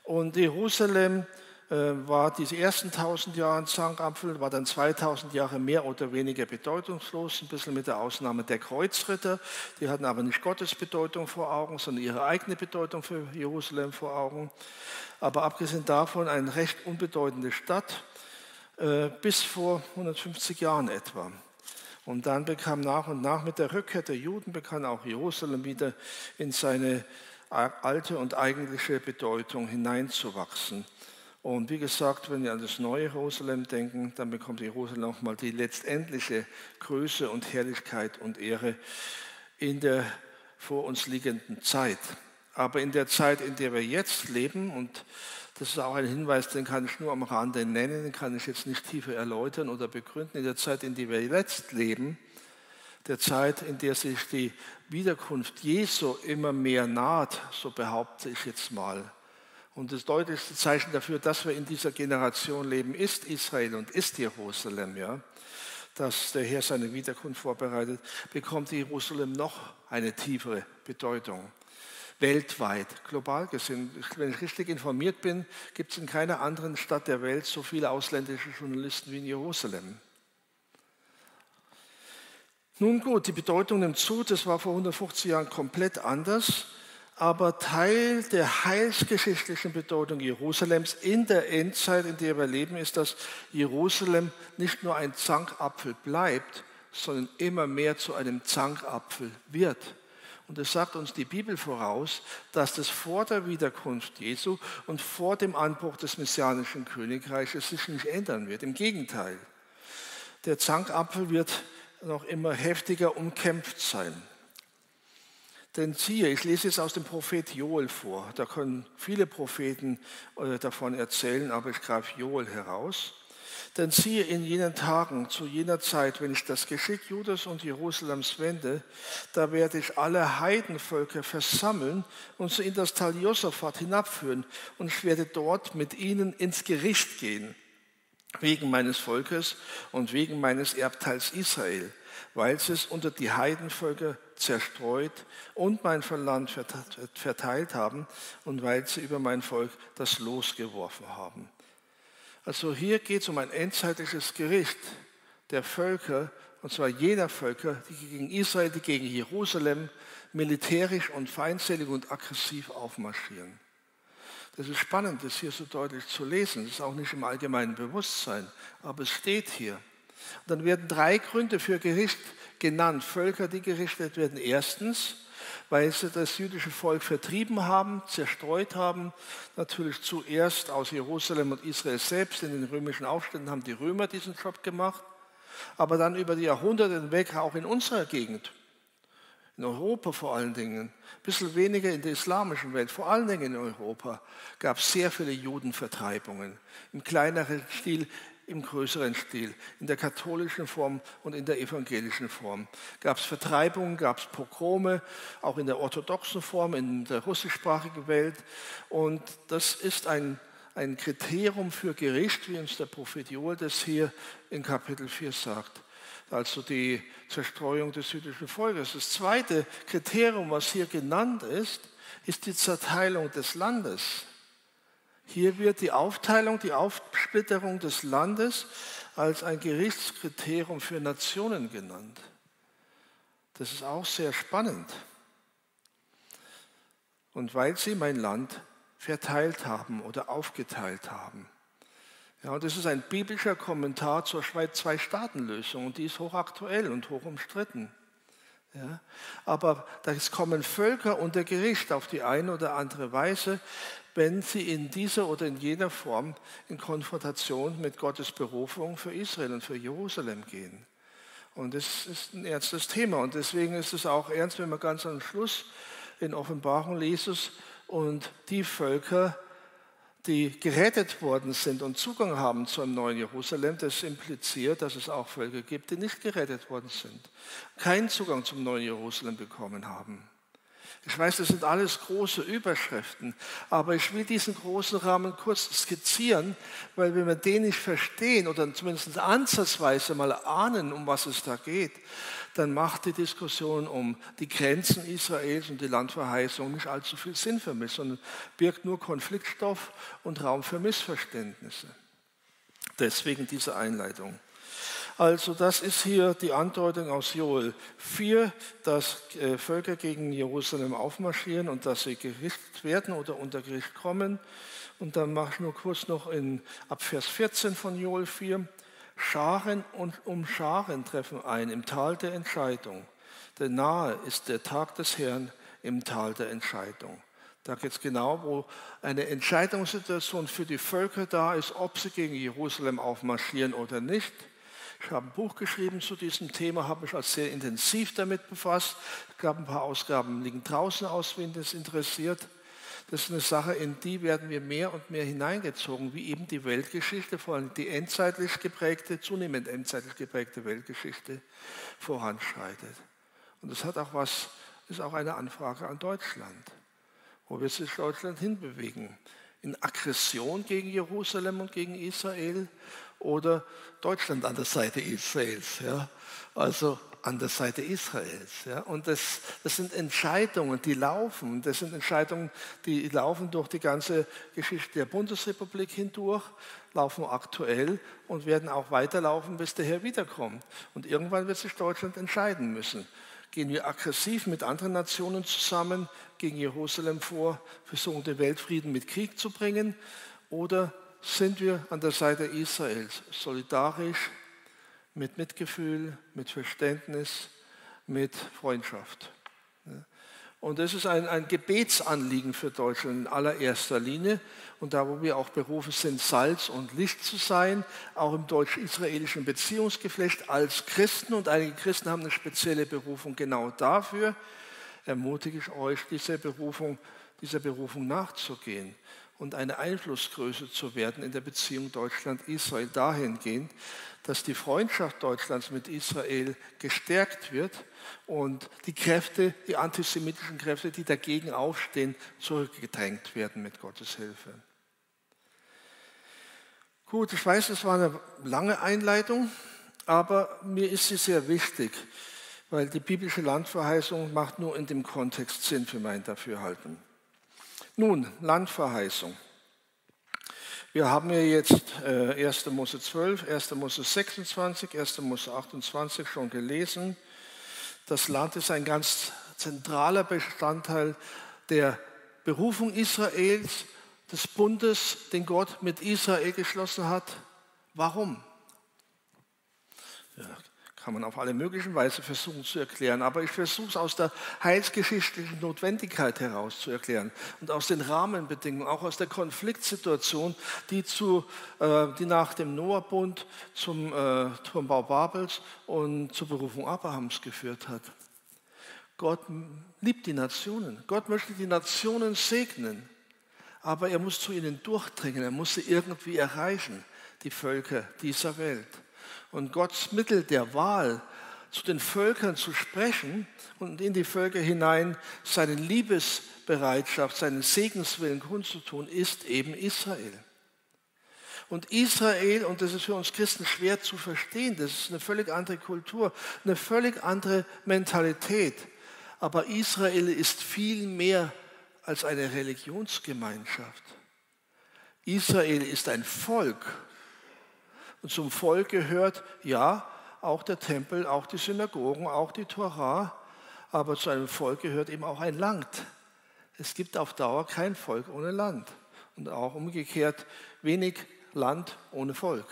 Und Jerusalem war diese ersten 1000 Jahre Zankapfel, war dann 2000 Jahre mehr oder weniger bedeutungslos, ein bisschen mit der Ausnahme der Kreuzritter. Die hatten aber nicht Gottes Bedeutung vor Augen, sondern ihre eigene Bedeutung für Jerusalem vor Augen. Aber abgesehen davon eine recht unbedeutende Stadt, äh, bis vor 150 Jahren etwa. Und dann bekam nach und nach mit der Rückkehr der Juden bekam auch Jerusalem wieder in seine alte und eigentliche Bedeutung hineinzuwachsen. Und wie gesagt, wenn wir an das neue Jerusalem denken, dann bekommt Jerusalem nochmal die letztendliche Größe und Herrlichkeit und Ehre in der vor uns liegenden Zeit. Aber in der Zeit, in der wir jetzt leben, und das ist auch ein Hinweis, den kann ich nur am Rande nennen, den kann ich jetzt nicht tiefer erläutern oder begründen, in der Zeit, in der wir jetzt leben, der Zeit, in der sich die Wiederkunft Jesu immer mehr naht, so behaupte ich jetzt mal, und das deutlichste Zeichen dafür, dass wir in dieser Generation leben, ist Israel und ist Jerusalem, ja, dass der Herr seine Wiederkunft vorbereitet, bekommt Jerusalem noch eine tiefere Bedeutung. Weltweit, global gesehen. Wenn ich richtig informiert bin, gibt es in keiner anderen Stadt der Welt so viele ausländische Journalisten wie in Jerusalem. Nun gut, die Bedeutung nimmt zu, das war vor 150 Jahren komplett anders aber Teil der heilsgeschichtlichen Bedeutung Jerusalems in der Endzeit, in der wir leben, ist, dass Jerusalem nicht nur ein Zankapfel bleibt, sondern immer mehr zu einem Zankapfel wird. Und es sagt uns die Bibel voraus, dass das vor der Wiederkunft Jesu und vor dem Anbruch des messianischen Königreiches sich nicht ändern wird. Im Gegenteil, der Zankapfel wird noch immer heftiger umkämpft sein. Denn siehe, ich lese jetzt aus dem Prophet Joel vor. Da können viele Propheten äh, davon erzählen, aber ich greife Joel heraus. Denn siehe, in jenen Tagen, zu jener Zeit, wenn ich das Geschick Judas und Jerusalems wende, da werde ich alle Heidenvölker versammeln und sie in das Tal Josaphat hinabführen. Und ich werde dort mit ihnen ins Gericht gehen, wegen meines Volkes und wegen meines Erbteils Israel, weil sie es unter die Heidenvölker zerstreut und mein Land verteilt haben und weil sie über mein Volk das Los geworfen haben. Also hier geht es um ein endzeitliches Gericht der Völker, und zwar jener Völker, die gegen Israel, die gegen Jerusalem militärisch und feindselig und aggressiv aufmarschieren. Das ist spannend, das hier so deutlich zu lesen. Das ist auch nicht im allgemeinen Bewusstsein, aber es steht hier. Und dann werden drei Gründe für Gericht genannt, Völker, die gerichtet werden. Erstens, weil sie das jüdische Volk vertrieben haben, zerstreut haben. Natürlich zuerst aus Jerusalem und Israel selbst. In den römischen Aufständen haben die Römer diesen Job gemacht. Aber dann über die Jahrhunderte hinweg auch in unserer Gegend. In Europa vor allen Dingen, ein bisschen weniger in der islamischen Welt, vor allen Dingen in Europa, gab es sehr viele Judenvertreibungen. Im kleineren Stil im größeren Stil, in der katholischen Form und in der evangelischen Form. Gab es Vertreibungen, gab es Pogrome, auch in der orthodoxen Form, in der russischsprachigen Welt. Und das ist ein, ein Kriterium für Gericht, wie uns der Prophet Joel das hier in Kapitel 4 sagt. Also die Zerstreuung des jüdischen Volkes. Das zweite Kriterium, was hier genannt ist, ist die Zerteilung des Landes. Hier wird die Aufteilung, die Aufsplitterung des Landes als ein Gerichtskriterium für Nationen genannt. Das ist auch sehr spannend. Und weil sie mein Land verteilt haben oder aufgeteilt haben. Ja, und das ist ein biblischer Kommentar zur Zwei-Staaten-Lösung und die ist hochaktuell und hoch umstritten. Ja, aber es kommen Völker unter Gericht auf die eine oder andere Weise, wenn sie in dieser oder in jener Form in Konfrontation mit Gottes Berufung für Israel und für Jerusalem gehen. Und das ist ein ernstes Thema. Und deswegen ist es auch ernst, wenn man ganz am Schluss in Offenbarung liest und die Völker, die gerettet worden sind und Zugang haben zum neuen Jerusalem, das impliziert, dass es auch Völker gibt, die nicht gerettet worden sind, keinen Zugang zum neuen Jerusalem bekommen haben. Ich weiß, das sind alles große Überschriften, aber ich will diesen großen Rahmen kurz skizzieren, weil wenn wir den nicht verstehen oder zumindest ansatzweise mal ahnen, um was es da geht, dann macht die Diskussion um die Grenzen Israels und die Landverheißung nicht allzu viel Sinn für mich, sondern birgt nur Konfliktstoff und Raum für Missverständnisse. Deswegen diese Einleitung. Also das ist hier die Andeutung aus Joel 4, dass äh, Völker gegen Jerusalem aufmarschieren und dass sie gerichtet werden oder unter Gericht kommen. Und dann mache ich nur kurz noch in, ab Vers 14 von Joel 4. Scharen und um Scharen treffen ein im Tal der Entscheidung. Denn nahe ist der Tag des Herrn im Tal der Entscheidung. Da geht es genau, wo eine Entscheidungssituation für die Völker da ist, ob sie gegen Jerusalem aufmarschieren oder nicht. Ich habe ein Buch geschrieben zu diesem Thema, habe mich als sehr intensiv damit befasst. Ich glaube, ein paar Ausgaben liegen draußen aus, wenn das interessiert. Das ist eine Sache, in die werden wir mehr und mehr hineingezogen, wie eben die Weltgeschichte, vor allem die endzeitlich geprägte, zunehmend endzeitlich geprägte Weltgeschichte voranschreitet. Und das hat auch was, ist auch eine Anfrage an Deutschland, wo wir sich Deutschland hinbewegen. In Aggression gegen Jerusalem und gegen Israel oder Deutschland an der Seite Israels. Ja? Also an der Seite Israels. Ja? Und das, das sind Entscheidungen, die laufen. Das sind Entscheidungen, die laufen durch die ganze Geschichte der Bundesrepublik hindurch, laufen aktuell und werden auch weiterlaufen, bis der Herr wiederkommt. Und irgendwann wird sich Deutschland entscheiden müssen. Gehen wir aggressiv mit anderen Nationen zusammen gegen Jerusalem vor, versuchen den Weltfrieden mit Krieg zu bringen oder sind wir an der Seite Israels solidarisch, mit Mitgefühl, mit Verständnis, mit Freundschaft. Und das ist ein, ein Gebetsanliegen für Deutschland in allererster Linie. Und da, wo wir auch berufen sind, Salz und Licht zu sein, auch im deutsch-israelischen Beziehungsgeflecht als Christen, und einige Christen haben eine spezielle Berufung genau dafür, ermutige ich euch, dieser Berufung, dieser Berufung nachzugehen und eine Einflussgröße zu werden in der Beziehung Deutschland-Israel dahingehend, dass die Freundschaft Deutschlands mit Israel gestärkt wird und die Kräfte, die antisemitischen Kräfte, die dagegen aufstehen, zurückgedrängt werden mit Gottes Hilfe. Gut, ich weiß, es war eine lange Einleitung, aber mir ist sie sehr wichtig, weil die biblische Landverheißung macht nur in dem Kontext Sinn für mein Dafürhalten. Nun, Landverheißung. Wir haben ja jetzt äh, 1. Mose 12, 1. Mose 26, 1. Mose 28 schon gelesen. Das Land ist ein ganz zentraler Bestandteil der Berufung Israels, des Bundes, den Gott mit Israel geschlossen hat. Warum? Ja, kann man auf alle möglichen Weise versuchen zu erklären, aber ich versuche es aus der heilsgeschichtlichen Notwendigkeit heraus zu erklären und aus den Rahmenbedingungen, auch aus der Konfliktsituation, die, zu, äh, die nach dem Noah-Bund zum äh, Turmbau Babels und zur Berufung Abrahams geführt hat. Gott liebt die Nationen. Gott möchte die Nationen segnen, aber er muss zu ihnen durchdringen, er muss sie irgendwie erreichen, die Völker dieser Welt und Gottes Mittel der Wahl, zu den Völkern zu sprechen und in die Völker hinein seine Liebesbereitschaft, seinen Segenswillen kundzutun, ist eben Israel. Und Israel, und das ist für uns Christen schwer zu verstehen, das ist eine völlig andere Kultur, eine völlig andere Mentalität. Aber Israel ist viel mehr als eine Religionsgemeinschaft. Israel ist ein Volk und zum Volk gehört, ja, auch der Tempel, auch die Synagogen, auch die Torah, aber zu einem Volk gehört eben auch ein Land. Es gibt auf Dauer kein Volk ohne Land und auch umgekehrt wenig Land ohne Volk.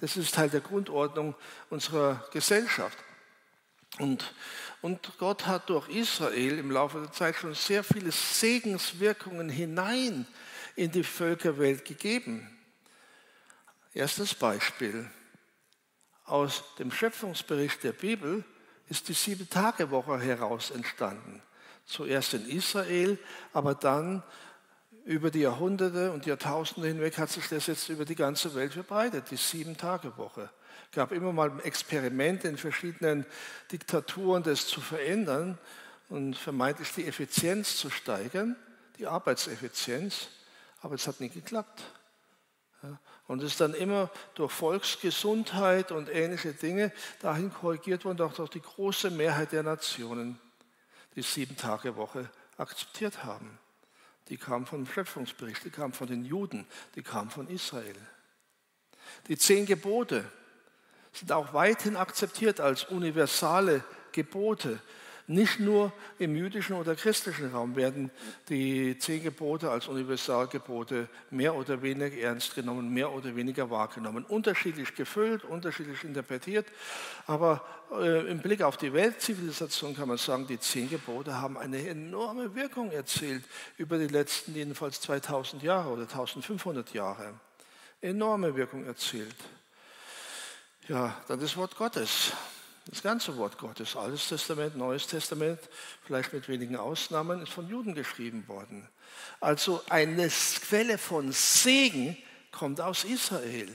Das ist Teil der Grundordnung unserer Gesellschaft. Und, und Gott hat durch Israel im Laufe der Zeit schon sehr viele Segenswirkungen hinein in die Völkerwelt gegeben. Erstes Beispiel. Aus dem Schöpfungsbericht der Bibel ist die Sieben-Tage-Woche heraus entstanden. Zuerst in Israel, aber dann über die Jahrhunderte und Jahrtausende hinweg hat sich das jetzt über die ganze Welt verbreitet, die Sieben-Tage-Woche. Es gab immer mal Experimente in verschiedenen Diktaturen, das zu verändern. und vermeintlich die Effizienz zu steigern, die Arbeitseffizienz, aber es hat nie geklappt. Ja, und es ist dann immer durch Volksgesundheit und ähnliche Dinge dahin korrigiert worden, auch durch die große Mehrheit der Nationen die Sieben-Tage-Woche akzeptiert haben. Die kam vom Schöpfungsbericht, die kam von den Juden, die kam von Israel. Die zehn Gebote sind auch weithin akzeptiert als universale Gebote, nicht nur im jüdischen oder christlichen Raum werden die zehn Gebote als Universalgebote mehr oder weniger ernst genommen, mehr oder weniger wahrgenommen. Unterschiedlich gefüllt, unterschiedlich interpretiert, aber äh, im Blick auf die Weltzivilisation kann man sagen, die zehn Gebote haben eine enorme Wirkung erzielt über die letzten jedenfalls 2000 Jahre oder 1500 Jahre. Enorme Wirkung erzielt. Ja, dann das Wort Gottes. Das ganze Wort Gottes, Altes Testament, Neues Testament, vielleicht mit wenigen Ausnahmen, ist von Juden geschrieben worden. Also eine Quelle von Segen kommt aus Israel.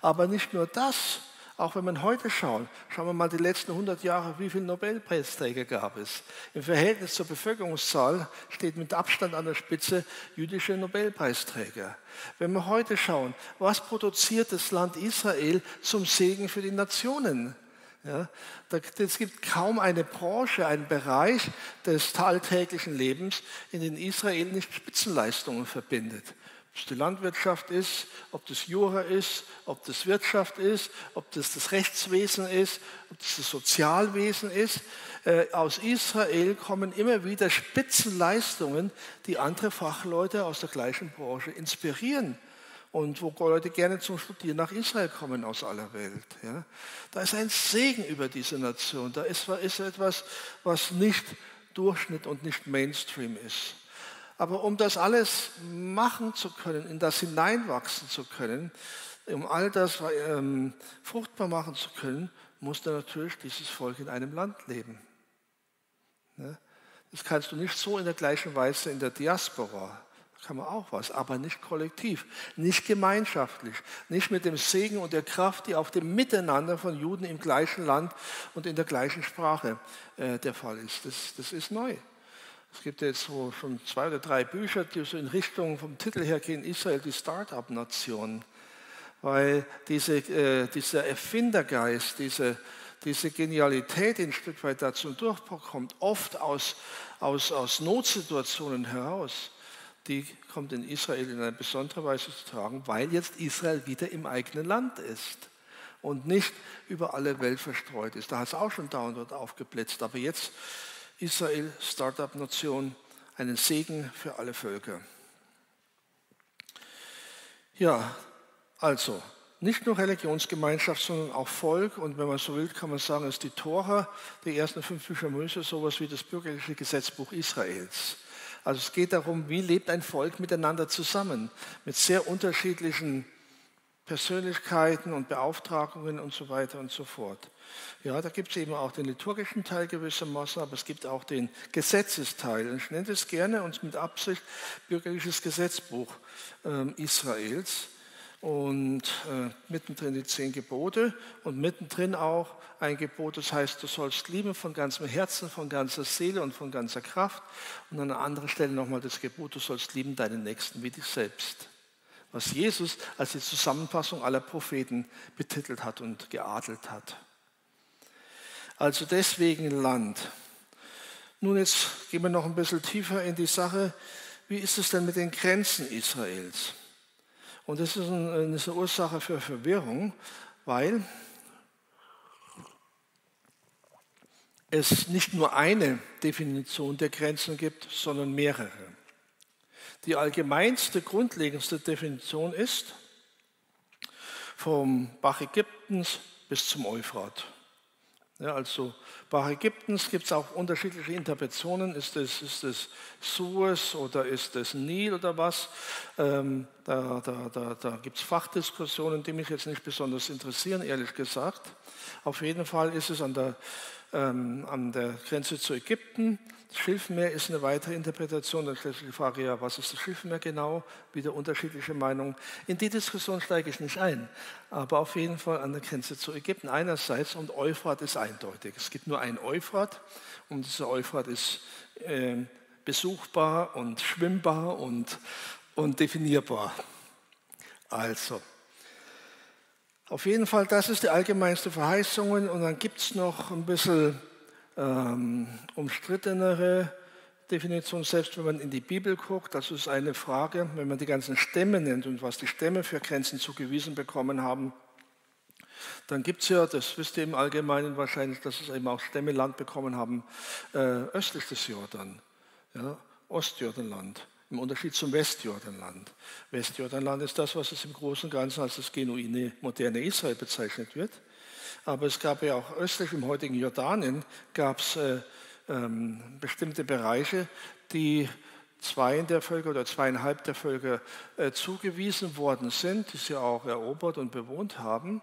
Aber nicht nur das, auch wenn man heute schaut, schauen wir mal die letzten 100 Jahre, wie viele Nobelpreisträger gab es. Im Verhältnis zur Bevölkerungszahl steht mit Abstand an der Spitze jüdische Nobelpreisträger. Wenn wir heute schauen, was produziert das Land Israel zum Segen für die Nationen? Ja, es gibt kaum eine Branche, einen Bereich des alltäglichen Lebens, in dem Israel nicht Spitzenleistungen verbindet. Ob es die Landwirtschaft ist, ob das Jura ist, ob das Wirtschaft ist, ob das das Rechtswesen ist, ob das das Sozialwesen ist. Äh, aus Israel kommen immer wieder Spitzenleistungen, die andere Fachleute aus der gleichen Branche inspirieren und wo Leute gerne zum Studieren nach Israel kommen aus aller Welt. Ja. Da ist ein Segen über diese Nation. Da ist, ist etwas, was nicht Durchschnitt und nicht Mainstream ist. Aber um das alles machen zu können, in das hineinwachsen zu können, um all das ähm, fruchtbar machen zu können, musste natürlich dieses Volk in einem Land leben. Ja. Das kannst du nicht so in der gleichen Weise in der Diaspora kann man auch was, aber nicht kollektiv, nicht gemeinschaftlich, nicht mit dem Segen und der Kraft, die auf dem Miteinander von Juden im gleichen Land und in der gleichen Sprache äh, der Fall ist. Das, das ist neu. Es gibt jetzt so schon zwei oder drei Bücher, die so in Richtung vom Titel her gehen, Israel, die Start-up-Nation. Weil diese, äh, dieser Erfindergeist, diese, diese Genialität ein Stück weit dazu Durchbruch kommt, oft aus, aus, aus Notsituationen heraus die kommt in Israel in einer besonderen Weise zu tragen, weil jetzt Israel wieder im eigenen Land ist und nicht über alle Welt verstreut ist. Da hat es auch schon dauernd dort aufgeblitzt, aber jetzt Israel, Start-up-Nation, einen Segen für alle Völker. Ja, also nicht nur Religionsgemeinschaft, sondern auch Volk. Und wenn man so will, kann man sagen, ist die Tora, die ersten fünf Bücher Mose, sowas wie das bürgerliche Gesetzbuch Israels. Also es geht darum, wie lebt ein Volk miteinander zusammen, mit sehr unterschiedlichen Persönlichkeiten und Beauftragungen und so weiter und so fort. Ja, da gibt es eben auch den liturgischen Teil gewissermaßen, aber es gibt auch den Gesetzesteil. Und ich nenne es gerne und mit Absicht bürgerliches Gesetzbuch äh, Israels und äh, mittendrin die zehn Gebote und mittendrin auch ein Gebot, das heißt, du sollst lieben von ganzem Herzen, von ganzer Seele und von ganzer Kraft. Und an einer anderen Stelle nochmal das Gebot, du sollst lieben deinen Nächsten wie dich selbst. Was Jesus als die Zusammenfassung aller Propheten betitelt hat und geadelt hat. Also deswegen Land. Nun, jetzt gehen wir noch ein bisschen tiefer in die Sache. Wie ist es denn mit den Grenzen Israels? Und das ist eine Ursache für Verwirrung, weil es nicht nur eine Definition der Grenzen gibt, sondern mehrere. Die allgemeinste, grundlegendste Definition ist vom Bach Ägyptens bis zum Euphrat. Ja, also Bach Ägyptens gibt es auch unterschiedliche Interpretationen. Ist es, ist es Suez oder ist es Nil oder was? Ähm, da da, da, da gibt es Fachdiskussionen, die mich jetzt nicht besonders interessieren, ehrlich gesagt. Auf jeden Fall ist es an der, ähm, an der Grenze zu Ägypten. Das Schilfmeer ist eine weitere Interpretation. Dann stellt sich die Frage, ja, was ist das Schilfmeer genau? Wieder unterschiedliche Meinungen. In die Diskussion steige ich nicht ein. Aber auf jeden Fall an der Grenze zu Ägypten einerseits und Euphrat ist eindeutig. Es gibt nur ein Euphrat. Und dieser Euphrat ist äh, besuchbar und schwimmbar und, und definierbar. Also, auf jeden Fall, das ist die allgemeinste Verheißung. Und dann gibt es noch ein bisschen ähm, umstrittenere Definition, selbst wenn man in die Bibel guckt, das ist eine Frage, wenn man die ganzen Stämme nennt und was die Stämme für Grenzen zugewiesen bekommen haben, dann gibt es ja, das wisst ihr im Allgemeinen wahrscheinlich, dass es eben auch Stämme Land bekommen haben, äh, östlich des Jordan, ja, Ostjordanland, im Unterschied zum Westjordanland. Westjordanland ist das, was es im Großen und Ganzen als das genuine, moderne Israel bezeichnet wird. Aber es gab ja auch östlich im heutigen Jordanien, gab es äh, ähm, bestimmte Bereiche, die zwei der Völker oder zweieinhalb der Völker äh, zugewiesen worden sind, die sie auch erobert und bewohnt haben.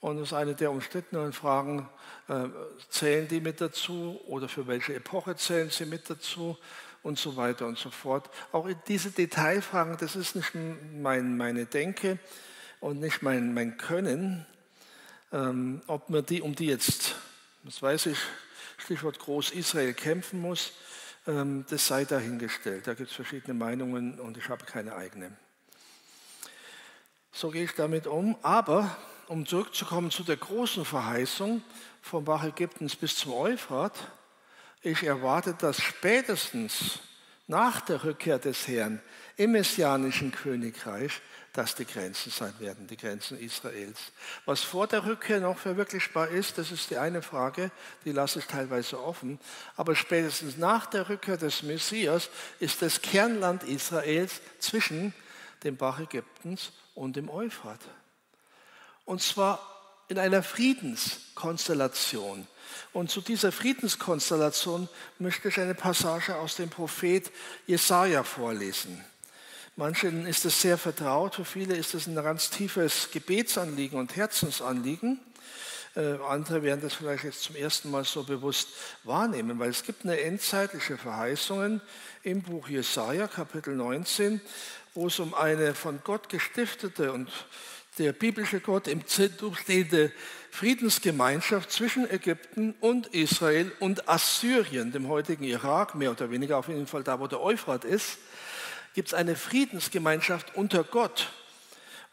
Und das ist eine der umstrittenen Fragen, äh, zählen die mit dazu oder für welche Epoche zählen sie mit dazu und so weiter und so fort. Auch diese Detailfragen, das ist nicht mein, meine Denke und nicht mein, mein Können. Ähm, ob man die, um die jetzt, das weiß ich, Stichwort Groß-Israel kämpfen muss, ähm, das sei dahingestellt. Da gibt es verschiedene Meinungen und ich habe keine eigene. So gehe ich damit um. Aber um zurückzukommen zu der großen Verheißung vom Bach Ägyptens bis zum Euphrat, ich erwarte, dass spätestens nach der Rückkehr des Herrn im messianischen Königreich dass die Grenzen sein werden, die Grenzen Israels. Was vor der Rückkehr noch verwirklichbar ist, das ist die eine Frage, die lasse ich teilweise offen. Aber spätestens nach der Rückkehr des Messias ist das Kernland Israels zwischen dem Bach Ägyptens und dem Euphrat. Und zwar in einer Friedenskonstellation. Und zu dieser Friedenskonstellation möchte ich eine Passage aus dem Prophet Jesaja vorlesen. Manchen ist es sehr vertraut, für viele ist es ein ganz tiefes Gebetsanliegen und Herzensanliegen. Äh, andere werden das vielleicht jetzt zum ersten Mal so bewusst wahrnehmen, weil es gibt eine endzeitliche Verheißung im Buch Jesaja, Kapitel 19, wo es um eine von Gott gestiftete und der biblische Gott im Zentrum stehende Friedensgemeinschaft zwischen Ägypten und Israel und Assyrien, dem heutigen Irak, mehr oder weniger auf jeden Fall da, wo der Euphrat ist, gibt es eine Friedensgemeinschaft unter Gott.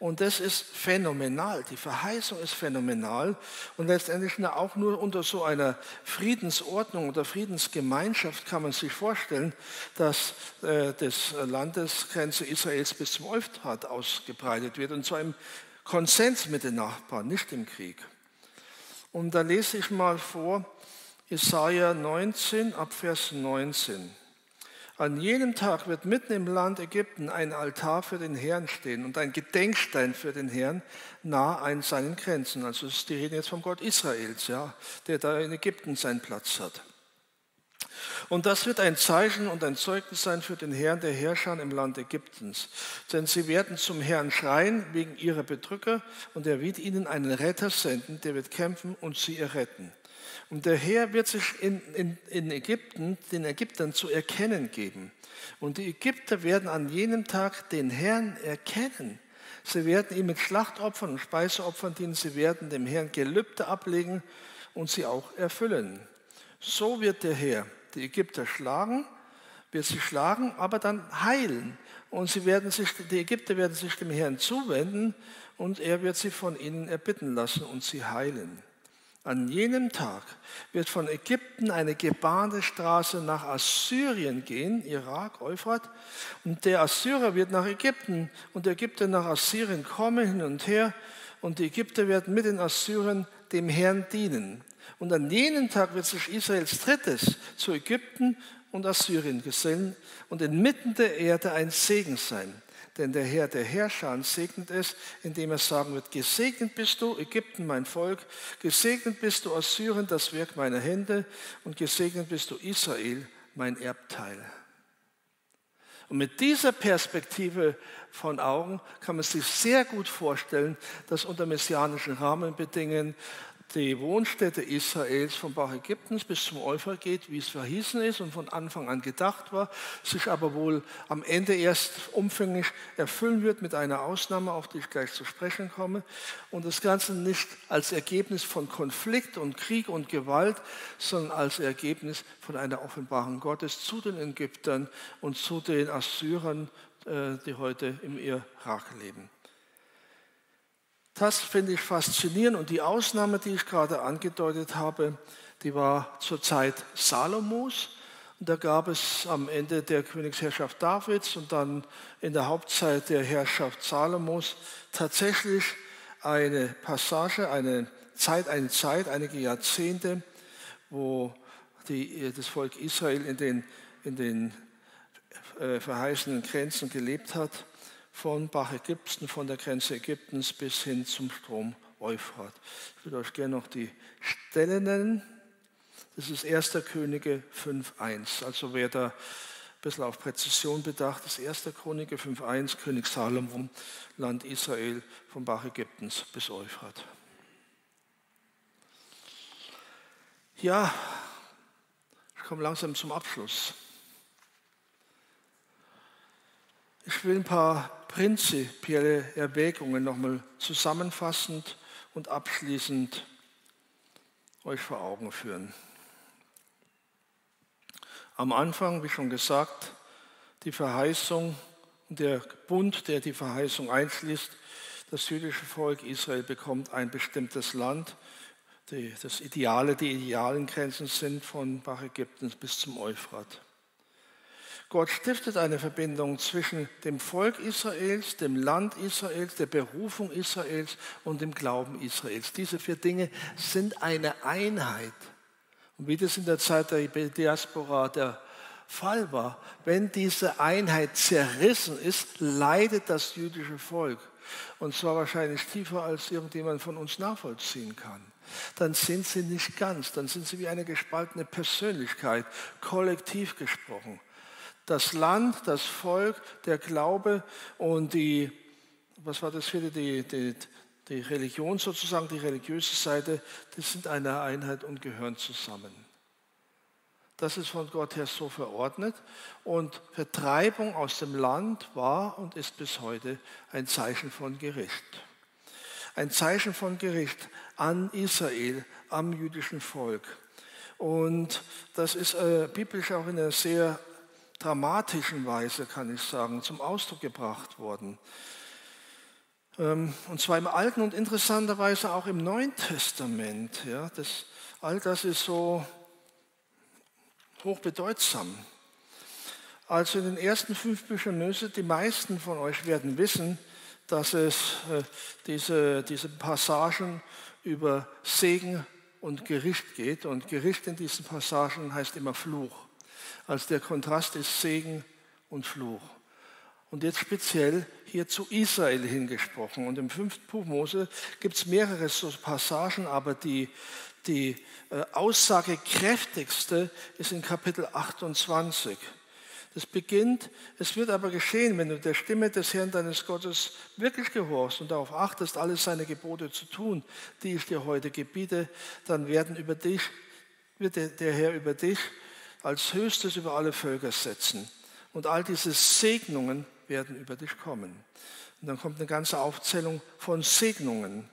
Und das ist phänomenal. Die Verheißung ist phänomenal. Und letztendlich auch nur unter so einer Friedensordnung oder Friedensgemeinschaft kann man sich vorstellen, dass äh, das Landesgrenze Israels bis zum Euphrat ausgebreitet wird und zu einem Konsens mit den Nachbarn, nicht im Krieg. Und da lese ich mal vor, Jesaja 19, ab Vers 19. An jenem Tag wird mitten im Land Ägypten ein Altar für den Herrn stehen und ein Gedenkstein für den Herrn nah an seinen Grenzen. Also die Rede jetzt vom Gott Israels, ja, der da in Ägypten seinen Platz hat. Und das wird ein Zeichen und ein Zeugnis sein für den Herrn der Herrscher im Land Ägyptens. Denn sie werden zum Herrn schreien wegen ihrer Bedrücker und er wird ihnen einen Retter senden, der wird kämpfen und sie erretten. Und der Herr wird sich in, in, in Ägypten, den Ägyptern zu erkennen geben. Und die Ägypter werden an jenem Tag den Herrn erkennen. Sie werden ihm mit Schlachtopfern und Speiseopfern dienen. Sie werden dem Herrn Gelübde ablegen und sie auch erfüllen. So wird der Herr die Ägypter schlagen, wird sie schlagen, aber dann heilen. Und sie werden sich, die Ägypter werden sich dem Herrn zuwenden und er wird sie von ihnen erbitten lassen und sie heilen. An jenem Tag wird von Ägypten eine gebahnte Straße nach Assyrien gehen, Irak, Euphrat, und der Assyrer wird nach Ägypten und der Ägypter nach Assyrien kommen hin und her, und die Ägypter werden mit den Assyrern dem Herrn dienen. Und an jenem Tag wird sich Israels drittes zu Ägypten und Assyrien gesellen und inmitten der Erde ein Segen sein. Denn der Herr der Herrscher segnet es, indem er sagen wird, gesegnet bist du, Ägypten, mein Volk, gesegnet bist du, Assyrien, das Werk meiner Hände, und gesegnet bist du, Israel, mein Erbteil. Und mit dieser Perspektive von Augen kann man sich sehr gut vorstellen, dass unter messianischen Rahmenbedingungen die Wohnstätte Israels vom Bach Ägyptens bis zum Euphrat geht, wie es verhießen ist und von Anfang an gedacht war, sich aber wohl am Ende erst umfänglich erfüllen wird mit einer Ausnahme, auf die ich gleich zu sprechen komme. Und das Ganze nicht als Ergebnis von Konflikt und Krieg und Gewalt, sondern als Ergebnis von einer Offenbarung Gottes zu den Ägyptern und zu den Assyrern, äh, die heute im Irak leben. Das finde ich faszinierend und die Ausnahme, die ich gerade angedeutet habe, die war zur Zeit Salomos. Und da gab es am Ende der Königsherrschaft Davids und dann in der Hauptzeit der Herrschaft Salomos tatsächlich eine Passage, eine Zeit, eine Zeit, einige Jahrzehnte, wo die, das Volk Israel in den, in den äh, verheißenen Grenzen gelebt hat von Bach Ägypten, von der Grenze Ägyptens bis hin zum Strom Euphrat. Ich würde euch gerne noch die Stelle nennen. Das ist 1. Könige 5.1. Also wer da ein bisschen auf Präzision bedacht ist, 1. Könige 5.1, König Salomo, Land Israel, von Bach Ägyptens bis Euphrat. Ja, ich komme langsam zum Abschluss. Ich will ein paar prinzipielle Erwägungen nochmal zusammenfassend und abschließend euch vor Augen führen. Am Anfang, wie schon gesagt, die Verheißung, der Bund, der die Verheißung einschließt, das jüdische Volk Israel bekommt ein bestimmtes Land. Die, das Ideale, die idealen Grenzen sind von Bach Ägyptens bis zum Euphrat. Gott stiftet eine Verbindung zwischen dem Volk Israels, dem Land Israels, der Berufung Israels und dem Glauben Israels. Diese vier Dinge sind eine Einheit. Und wie das in der Zeit der Diaspora der Fall war, wenn diese Einheit zerrissen ist, leidet das jüdische Volk. Und zwar wahrscheinlich tiefer, als irgendjemand von uns nachvollziehen kann. Dann sind sie nicht ganz, dann sind sie wie eine gespaltene Persönlichkeit, kollektiv gesprochen das Land, das Volk, der Glaube und die, was war das vierte, die, die, die Religion sozusagen, die religiöse Seite, das sind eine Einheit und gehören zusammen. Das ist von Gott her so verordnet. Und Vertreibung aus dem Land war und ist bis heute ein Zeichen von Gericht. Ein Zeichen von Gericht an Israel, am jüdischen Volk. Und das ist äh, biblisch auch in einer sehr dramatischen Weise, kann ich sagen, zum Ausdruck gebracht worden. Ähm, und zwar im Alten und interessanterweise auch im Neuen Testament. Ja, das, all das ist so hochbedeutsam. Also in den ersten fünf Büchern Mose, die meisten von euch werden wissen, dass es äh, diese, diese Passagen über Segen und Gericht geht. Und Gericht in diesen Passagen heißt immer Fluch als der Kontrast ist Segen und Fluch. Und jetzt speziell hier zu Israel hingesprochen. Und im fünften Buch Mose gibt es mehrere so Passagen, aber die, die äh, aussagekräftigste ist in Kapitel 28. Das beginnt, es wird aber geschehen, wenn du der Stimme des Herrn deines Gottes wirklich gehorchst und darauf achtest, alle seine Gebote zu tun, die ich dir heute gebiete, dann werden über dich, wird der, der Herr über dich als höchstes über alle Völker setzen. Und all diese Segnungen werden über dich kommen. Und dann kommt eine ganze Aufzählung von Segnungen.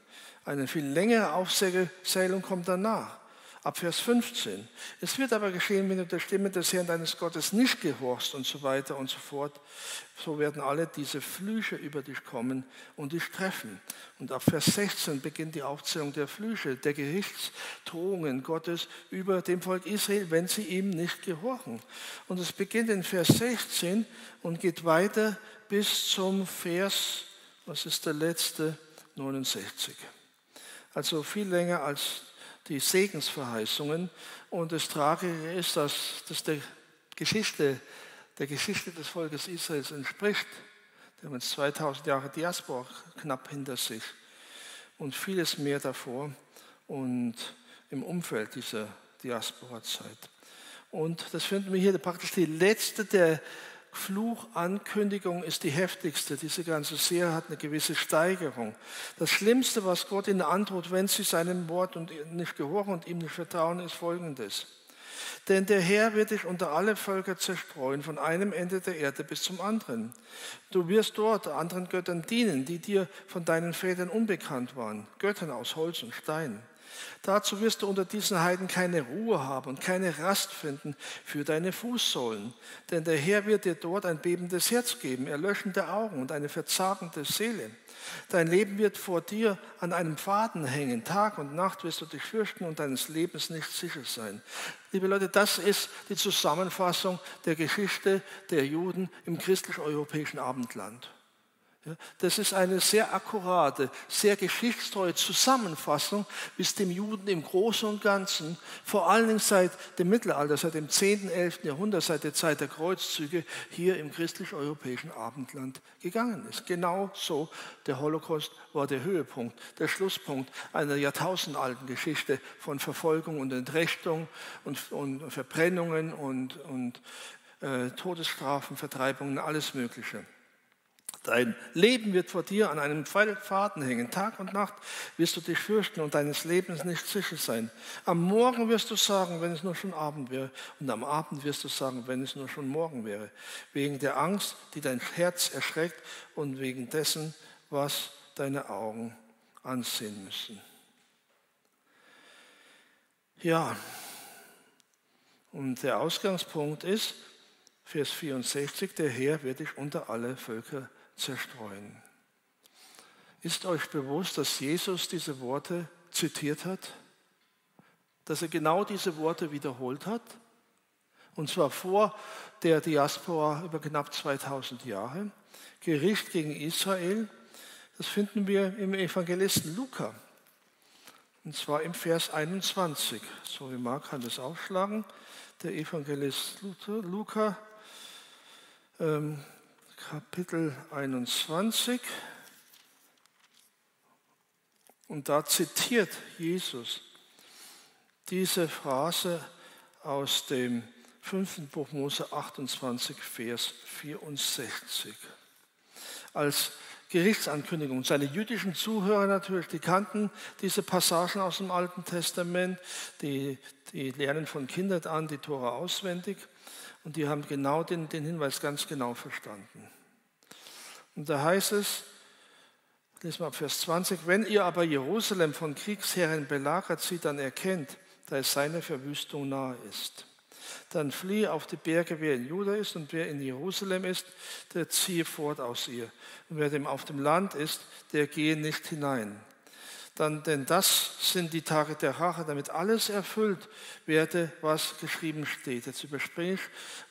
Eine viel längere Aufzählung kommt danach ab Vers 15. Es wird aber geschehen, wenn du der Stimme des Herrn deines Gottes nicht gehorchst und so weiter und so fort. So werden alle diese Flüche über dich kommen und dich treffen. Und ab Vers 16 beginnt die Aufzählung der Flüche, der Gerichtsdrohungen Gottes über dem Volk Israel, wenn sie ihm nicht gehorchen. Und es beginnt in Vers 16 und geht weiter bis zum Vers, was ist der letzte, 69. Also viel länger als die Segensverheißungen. Und das Tragische ist, dass das der Geschichte, der Geschichte des Volkes Israels entspricht. Die haben jetzt 2000 Jahre Diaspora knapp hinter sich und vieles mehr davor und im Umfeld dieser Diaspora-Zeit. Und das finden wir hier praktisch die letzte der Fluchankündigung ist die heftigste. Diese ganze Serie hat eine gewisse Steigerung. Das Schlimmste, was Gott ihnen antwortet, wenn sie seinem Wort und nicht gehorchen und ihm nicht vertrauen, ist folgendes. Denn der Herr wird dich unter alle Völker zerstreuen, von einem Ende der Erde bis zum anderen. Du wirst dort anderen Göttern dienen, die dir von deinen Vätern unbekannt waren, Göttern aus Holz und Stein. Dazu wirst du unter diesen Heiden keine Ruhe haben und keine Rast finden für deine Fußsohlen. Denn der Herr wird dir dort ein bebendes Herz geben, erlöschende Augen und eine verzagende Seele. Dein Leben wird vor dir an einem Faden hängen. Tag und Nacht wirst du dich fürchten und deines Lebens nicht sicher sein. Liebe Leute, das ist die Zusammenfassung der Geschichte der Juden im christlich-europäischen Abendland. Das ist eine sehr akkurate, sehr geschichtstreue Zusammenfassung, wie es dem Juden im Großen und Ganzen, vor allen Dingen seit dem Mittelalter, seit dem 10., 11. Jahrhundert, seit der Zeit der Kreuzzüge hier im christlich-europäischen Abendland gegangen ist. Genau so, der Holocaust war der Höhepunkt, der Schlusspunkt einer jahrtausendalten Geschichte von Verfolgung und Entrechtung und, und Verbrennungen und, und äh, Todesstrafen, Vertreibungen, alles Mögliche. Dein Leben wird vor dir an einem Faden hängen. Tag und Nacht wirst du dich fürchten und deines Lebens nicht sicher sein. Am Morgen wirst du sagen, wenn es nur schon Abend wäre. Und am Abend wirst du sagen, wenn es nur schon Morgen wäre. Wegen der Angst, die dein Herz erschreckt und wegen dessen, was deine Augen ansehen müssen. Ja, und der Ausgangspunkt ist, Vers 64, der Herr wird dich unter alle Völker zerstreuen. Ist euch bewusst, dass Jesus diese Worte zitiert hat? Dass er genau diese Worte wiederholt hat? Und zwar vor der Diaspora über knapp 2000 Jahre. Gericht gegen Israel, das finden wir im Evangelisten Luca. Und zwar im Vers 21. So wie Mark kann das aufschlagen. Der Evangelist Luca, ähm, Kapitel 21. Und da zitiert Jesus diese Phrase aus dem fünften Buch Mose 28, Vers 64. Als Gerichtsankündigung. Seine jüdischen Zuhörer natürlich, die kannten diese Passagen aus dem Alten Testament, die, die lernen von Kindheit an die Tora auswendig. Und die haben genau den, den Hinweis ganz genau verstanden. Und da heißt es, lesen wir ab Vers 20, wenn ihr aber Jerusalem von Kriegsherren belagert sieht, dann erkennt, da es seine Verwüstung nahe ist. Dann fliehe auf die Berge, wer in Juda ist und wer in Jerusalem ist, der ziehe fort aus ihr. Und wer dem auf dem Land ist, der gehe nicht hinein dann, denn das sind die Tage der Rache, damit alles erfüllt werde, was geschrieben steht. Jetzt überspringe ich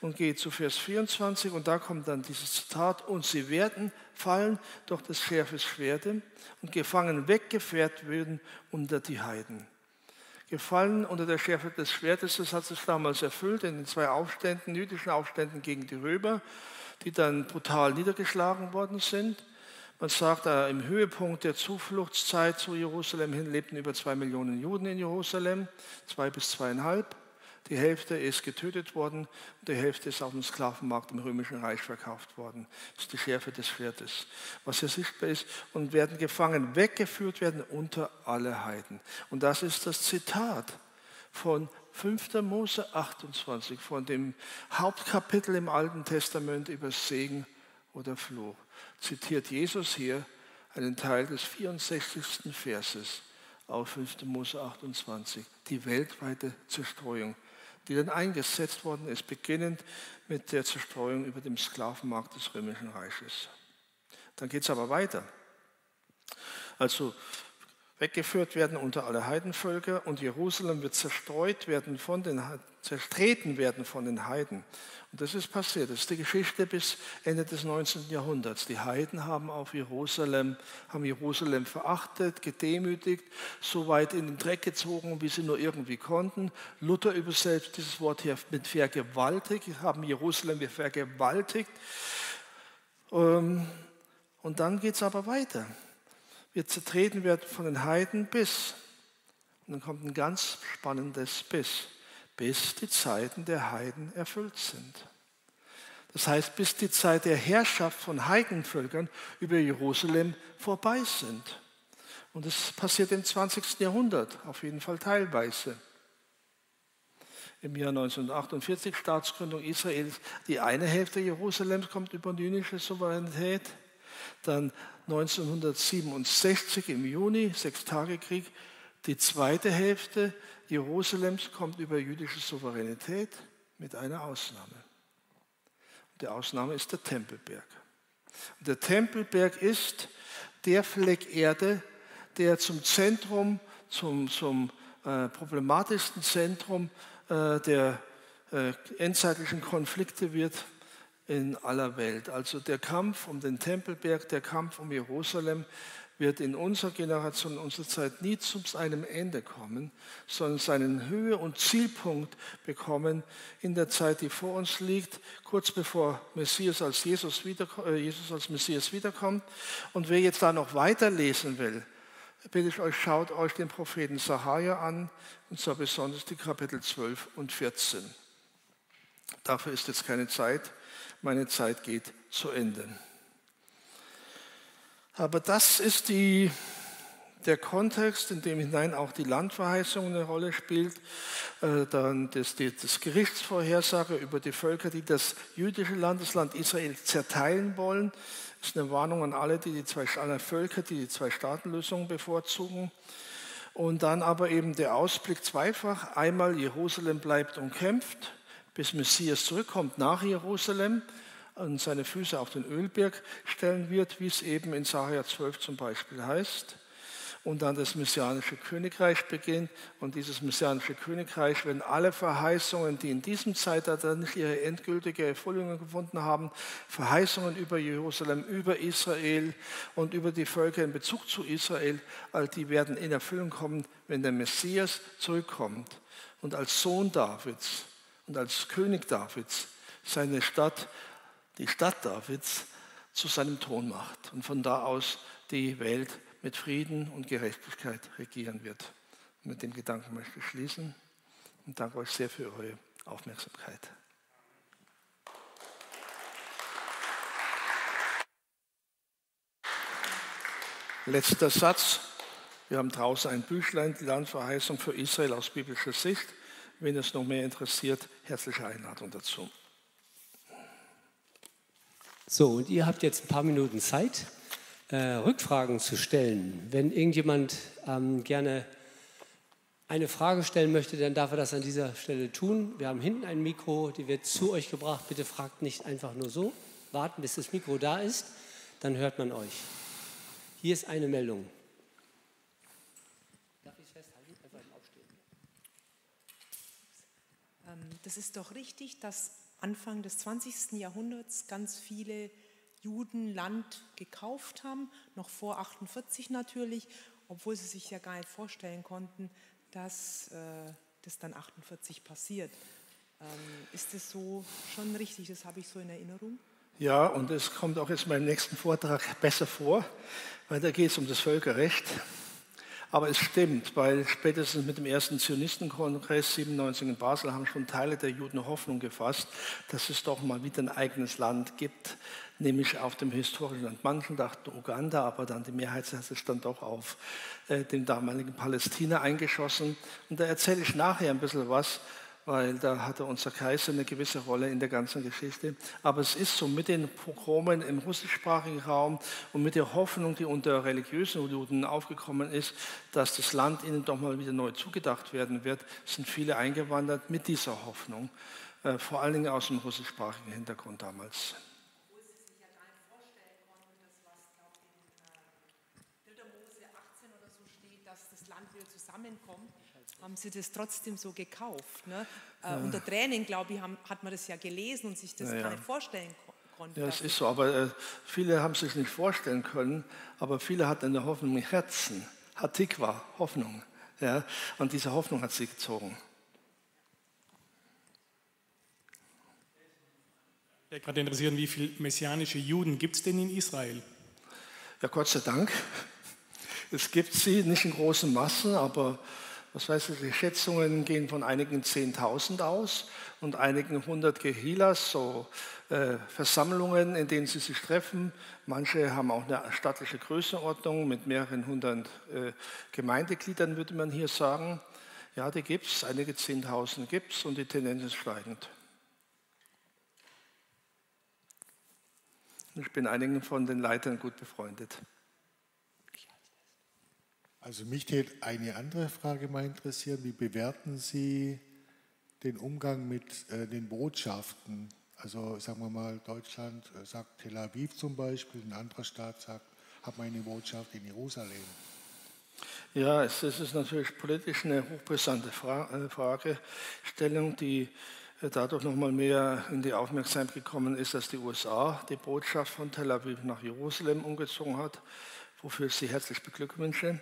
und gehe zu Vers 24 und da kommt dann dieses Zitat, und sie werden fallen durch das schärfe Schwerte und gefangen weggeführt werden unter die Heiden. Gefallen unter der Schärfe des Schwertes, das hat sich damals erfüllt in den zwei Aufständen, jüdischen Aufständen gegen die Römer, die dann brutal niedergeschlagen worden sind. Man sagt, äh, im Höhepunkt der Zufluchtszeit zu Jerusalem hin lebten über zwei Millionen Juden in Jerusalem, zwei bis zweieinhalb. Die Hälfte ist getötet worden und die Hälfte ist auf dem Sklavenmarkt im Römischen Reich verkauft worden. Das ist die Schärfe des Schwertes, was hier sichtbar ist. Und werden gefangen, weggeführt werden unter alle Heiden. Und das ist das Zitat von 5. Mose 28, von dem Hauptkapitel im Alten Testament über Segen oder Fluch zitiert Jesus hier einen Teil des 64. Verses auf 5. Mose 28, die weltweite Zerstreuung, die dann eingesetzt worden ist, beginnend mit der Zerstreuung über dem Sklavenmarkt des Römischen Reiches. Dann geht es aber weiter. Also weggeführt werden unter alle Heidenvölker und Jerusalem wird zerstreut werden von den, zertreten werden von den Heiden. Und das ist passiert. Das ist die Geschichte bis Ende des 19. Jahrhunderts. Die Heiden haben auf Jerusalem, haben Jerusalem verachtet, gedemütigt, so weit in den Dreck gezogen, wie sie nur irgendwie konnten. Luther übersetzt dieses Wort hier mit vergewaltigt, haben Jerusalem vergewaltigt. Ähm, und dann geht es aber weiter. Wir zertreten werden von den Heiden bis. Und dann kommt ein ganz spannendes Bis bis die Zeiten der Heiden erfüllt sind. Das heißt, bis die Zeit der Herrschaft von Heidenvölkern über Jerusalem vorbei sind. Und das passiert im 20. Jahrhundert, auf jeden Fall teilweise. Im Jahr 1948, Staatsgründung Israels, die eine Hälfte Jerusalems kommt über jüdische Souveränität. Dann 1967 im Juni, Sechstagekrieg, die zweite Hälfte Jerusalems kommt über jüdische Souveränität mit einer Ausnahme. Und die Ausnahme ist der Tempelberg. Und der Tempelberg ist der Fleck Erde, der zum Zentrum, zum, zum äh, problematischsten Zentrum äh, der äh, endzeitlichen Konflikte wird in aller Welt. Also der Kampf um den Tempelberg, der Kampf um Jerusalem wird in unserer Generation, in unserer Zeit nie zu einem Ende kommen, sondern seinen Höhe- und Zielpunkt bekommen in der Zeit, die vor uns liegt, kurz bevor Messias als Jesus, wieder, äh, Jesus als Messias wiederkommt. Und wer jetzt da noch weiterlesen will, bitte ich euch, schaut euch den Propheten Sahaja an, und zwar besonders die Kapitel 12 und 14. Dafür ist jetzt keine Zeit. Meine Zeit geht zu Ende. Aber das ist die, der Kontext, in dem hinein auch die Landverheißung eine Rolle spielt. Äh, dann das, das Gerichtsvorhersage über die Völker, die das jüdische Land, das Land Israel zerteilen wollen. Das ist eine Warnung an alle, die die zwei alle Völker, die die Zwei-Staaten-Lösung bevorzugen. Und dann aber eben der Ausblick zweifach. Einmal Jerusalem bleibt umkämpft, bis Messias zurückkommt nach Jerusalem und seine Füße auf den Ölberg stellen wird, wie es eben in Sacharja 12 zum Beispiel heißt. Und dann das messianische Königreich beginnt. Und dieses messianische Königreich, wenn alle Verheißungen, die in diesem Zeitalter nicht ihre endgültige Erfüllung gefunden haben, Verheißungen über Jerusalem, über Israel und über die Völker in Bezug zu Israel, all die werden in Erfüllung kommen, wenn der Messias zurückkommt und als Sohn Davids und als König Davids seine Stadt die Stadt Davids zu seinem Thron macht und von da aus die Welt mit Frieden und Gerechtigkeit regieren wird. mit dem Gedanken möchte ich schließen und danke euch sehr für eure Aufmerksamkeit. Letzter Satz. Wir haben draußen ein Büchlein, die Landverheißung für Israel aus biblischer Sicht. Wenn es noch mehr interessiert, herzliche Einladung dazu. So, und ihr habt jetzt ein paar Minuten Zeit, äh, Rückfragen zu stellen. Wenn irgendjemand ähm, gerne eine Frage stellen möchte, dann darf er das an dieser Stelle tun. Wir haben hinten ein Mikro, die wird zu euch gebracht. Bitte fragt nicht einfach nur so. Warten, bis das Mikro da ist, dann hört man euch. Hier ist eine Meldung. Darf ich es festhalten? Einfach im Aufstehen. Ähm, das ist doch richtig, dass Anfang des 20. Jahrhunderts ganz viele Juden Land gekauft haben, noch vor 48 natürlich, obwohl sie sich ja gar nicht vorstellen konnten, dass äh, das dann 48 passiert. Ähm, ist das so schon richtig? Das habe ich so in Erinnerung. Ja, und es kommt auch jetzt in meinem nächsten Vortrag besser vor, weil da geht es um das Völkerrecht. Aber es stimmt, weil spätestens mit dem ersten Zionistenkongress 97 in Basel haben schon Teile der Juden Hoffnung gefasst, dass es doch mal wieder ein eigenes Land gibt, nämlich auf dem historischen Land. Manchen dachten Uganda, aber dann die Mehrheit hat sich dann doch auf äh, dem damaligen Palästina eingeschossen. Und da erzähle ich nachher ein bisschen was weil da hatte unser Kaiser eine gewisse Rolle in der ganzen Geschichte. Aber es ist so mit den Pogromen im russischsprachigen Raum und mit der Hoffnung, die unter religiösen Juden aufgekommen ist, dass das Land ihnen doch mal wieder neu zugedacht werden wird, sind viele eingewandert mit dieser Hoffnung, äh, vor allen Dingen aus dem russischsprachigen Hintergrund damals. Zusammenkommt haben sie das trotzdem so gekauft. Ne? Äh, unter Tränen, glaube ich, haben, hat man das ja gelesen und sich das ja, gar nicht vorstellen konnte. Ja, es ist so, aber äh, viele haben sich nicht vorstellen können, aber viele hatten eine Hoffnung im Herzen. Hatikwa, Hoffnung. Ja? Und diese Hoffnung hat sie gezogen. Ich gerade interessieren, wie viele messianische Juden gibt es denn in Israel? Ja, Gott sei Dank. Es gibt sie, nicht in großen Massen, aber was weiß ich, die Schätzungen gehen von einigen 10.000 aus und einigen hundert Gehilas, so äh, Versammlungen, in denen sie sich treffen. Manche haben auch eine stattliche Größenordnung mit mehreren hundert äh, Gemeindegliedern, würde man hier sagen. Ja, die gibt es, einige 10.000 gibt es und die Tendenz ist steigend. Ich bin einigen von den Leitern gut befreundet. Also mich täte eine andere Frage mal interessieren. Wie bewerten Sie den Umgang mit äh, den Botschaften? Also sagen wir mal, Deutschland äh, sagt Tel Aviv zum Beispiel, ein anderer Staat sagt, hat meine Botschaft in Jerusalem. Ja, es, ist natürlich politisch eine hochbrisante Fra äh, Fragestellung, die dadurch nochmal mehr in die Aufmerksamkeit gekommen ist, dass die USA die Botschaft von Tel Aviv nach Jerusalem umgezogen hat, wofür ich sie herzlich beglückwünsche.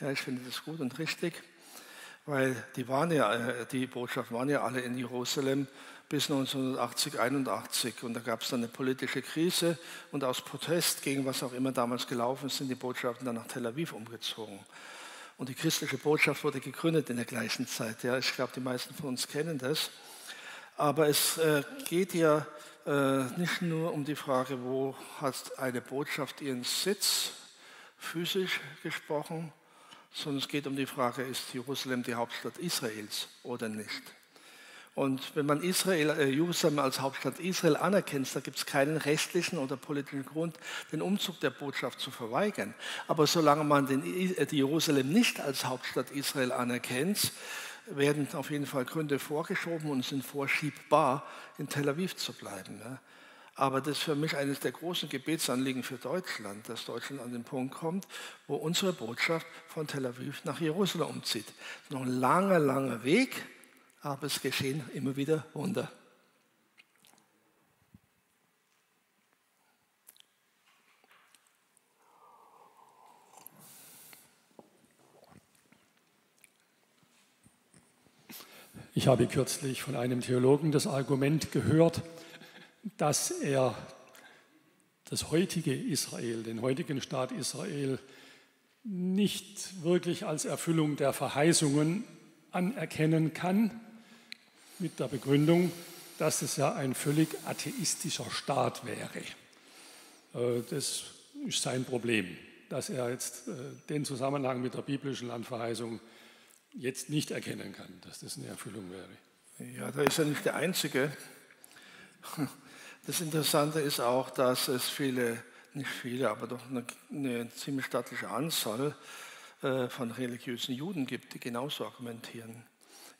Ja, ich finde das gut und richtig, weil die, waren ja, äh, die Botschaften waren ja alle in Jerusalem bis 1980, 81 und da gab es dann eine politische Krise und aus Protest gegen was auch immer damals gelaufen ist, sind die Botschaften dann nach Tel Aviv umgezogen. Und die christliche Botschaft wurde gegründet in der gleichen Zeit. Ja, ich glaube, die meisten von uns kennen das. Aber es äh, geht ja äh, nicht nur um die Frage, wo hat eine Botschaft ihren Sitz, physisch gesprochen, sondern es geht um die Frage, ist Jerusalem die Hauptstadt Israels oder nicht? Und wenn man Israel, äh, Jerusalem als Hauptstadt Israel anerkennt, da gibt es keinen rechtlichen oder politischen Grund, den Umzug der Botschaft zu verweigern. Aber solange man den, äh, Jerusalem nicht als Hauptstadt Israel anerkennt, werden auf jeden Fall Gründe vorgeschoben und sind vorschiebbar, in Tel Aviv zu bleiben. Aber das ist für mich eines der großen Gebetsanliegen für Deutschland, dass Deutschland an den Punkt kommt, wo unsere Botschaft von Tel Aviv nach Jerusalem umzieht. Noch ein langer, langer Weg, aber es geschehen immer wieder Wunder. Ich habe kürzlich von einem Theologen das Argument gehört, dass er das heutige Israel, den heutigen Staat Israel, nicht wirklich als Erfüllung der Verheißungen anerkennen kann, mit der Begründung, dass es ja ein völlig atheistischer Staat wäre. Äh, das ist sein Problem, dass er jetzt äh, den Zusammenhang mit der biblischen Landverheißung jetzt nicht erkennen kann, dass das eine Erfüllung wäre. Ja, da ist er nicht der Einzige. Das Interessante ist auch, dass es viele, nicht viele, aber doch eine, eine ziemlich stattliche Anzahl äh, von religiösen Juden gibt, die genauso argumentieren.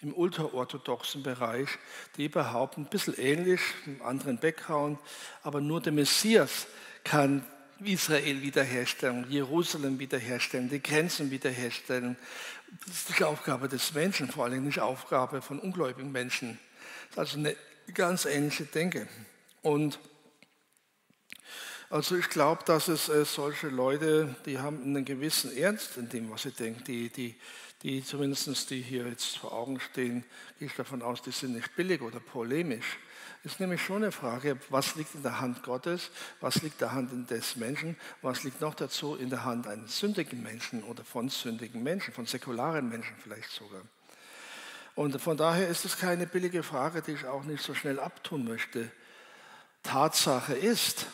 Im ultraorthodoxen Bereich, die behaupten, ein bisschen ähnlich, einem anderen Background, aber nur der Messias kann Israel wiederherstellen, Jerusalem wiederherstellen, die Grenzen wiederherstellen. Das ist nicht Aufgabe des Menschen, vor allem nicht Aufgabe von ungläubigen Menschen. Das ist also eine ganz ähnliche Denke. Und also ich glaube, dass es äh, solche Leute, die haben einen gewissen Ernst in dem, was sie denken, die, die, die zumindest die hier jetzt vor Augen stehen, gehe ich davon aus, die sind nicht billig oder polemisch ist nämlich schon eine Frage, was liegt in der Hand Gottes, was liegt in der Hand des Menschen, was liegt noch dazu in der Hand eines sündigen Menschen oder von sündigen Menschen, von säkularen Menschen vielleicht sogar. Und von daher ist es keine billige Frage, die ich auch nicht so schnell abtun möchte. Tatsache ist,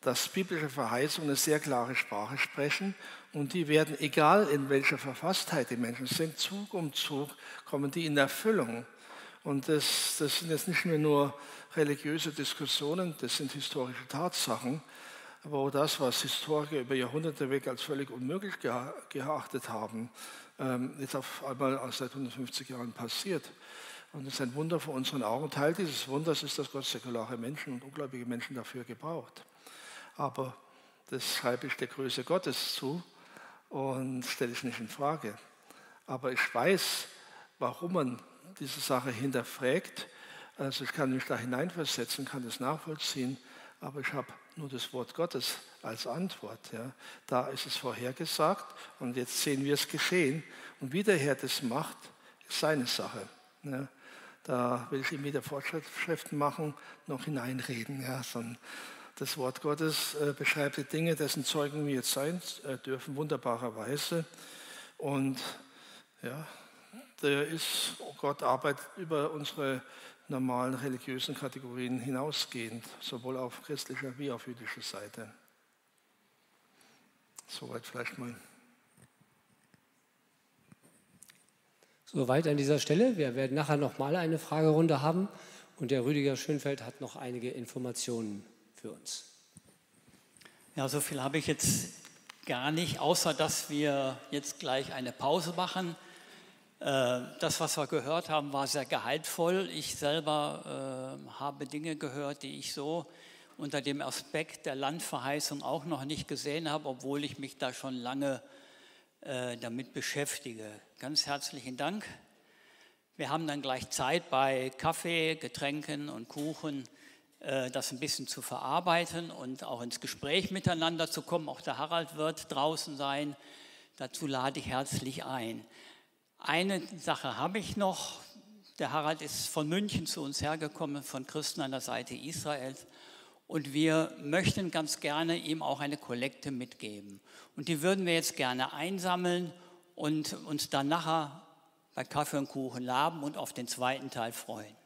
dass biblische Verheißungen eine sehr klare Sprache sprechen und die werden, egal in welcher Verfasstheit die Menschen sind, Zug um Zug kommen die in Erfüllung. Und das, das sind jetzt nicht mehr nur religiöse Diskussionen, das sind historische Tatsachen, aber auch das, was Historiker über Jahrhunderte weg als völlig unmöglich geachtet haben, ähm, ist auf einmal seit 150 Jahren passiert. Und es ist ein Wunder vor unseren Augen. Teil dieses Wunders ist, dass Gott säkulare Menschen und ungläubige Menschen dafür gebraucht. Aber das schreibe ich der Größe Gottes zu und stelle ich nicht in Frage. Aber ich weiß, warum man diese Sache hinterfragt also ich kann mich da hineinversetzen, kann das nachvollziehen, aber ich habe nur das Wort Gottes als Antwort. Ja. Da ist es vorhergesagt und jetzt sehen wir es geschehen. Und wie der Herr das macht, ist seine Sache. Ja. Da will ich ihm wieder Fortschriften machen, noch hineinreden. Ja. Das Wort Gottes äh, beschreibt die Dinge, dessen Zeugen wir jetzt sein äh, dürfen, wunderbarerweise. Und ja, der ist, Gott arbeitet über unsere normalen religiösen Kategorien hinausgehend, sowohl auf christlicher wie auf jüdischer Seite. Soweit vielleicht mal. Soweit an dieser Stelle. Wir werden nachher nochmal eine Fragerunde haben und der Rüdiger Schönfeld hat noch einige Informationen für uns. Ja, so viel habe ich jetzt gar nicht, außer dass wir jetzt gleich eine Pause machen. Äh, das, was wir gehört haben, war sehr gehaltvoll. Ich selber äh, habe Dinge gehört, die ich so unter dem Aspekt der Landverheißung auch noch nicht gesehen habe, obwohl ich mich da schon lange äh, damit beschäftige. Ganz herzlichen Dank. Wir haben dann gleich Zeit bei Kaffee, Getränken und Kuchen, äh, das ein bisschen zu verarbeiten und auch ins Gespräch miteinander zu kommen. Auch der Harald wird draußen sein. Dazu lade ich herzlich ein. Eine Sache habe ich noch. Der Harald ist von München zu uns hergekommen, von Christen an der Seite Israels. Und wir möchten ganz gerne ihm auch eine Kollekte mitgeben. Und die würden wir jetzt gerne einsammeln und uns dann nachher bei Kaffee und Kuchen laben und auf den zweiten Teil freuen.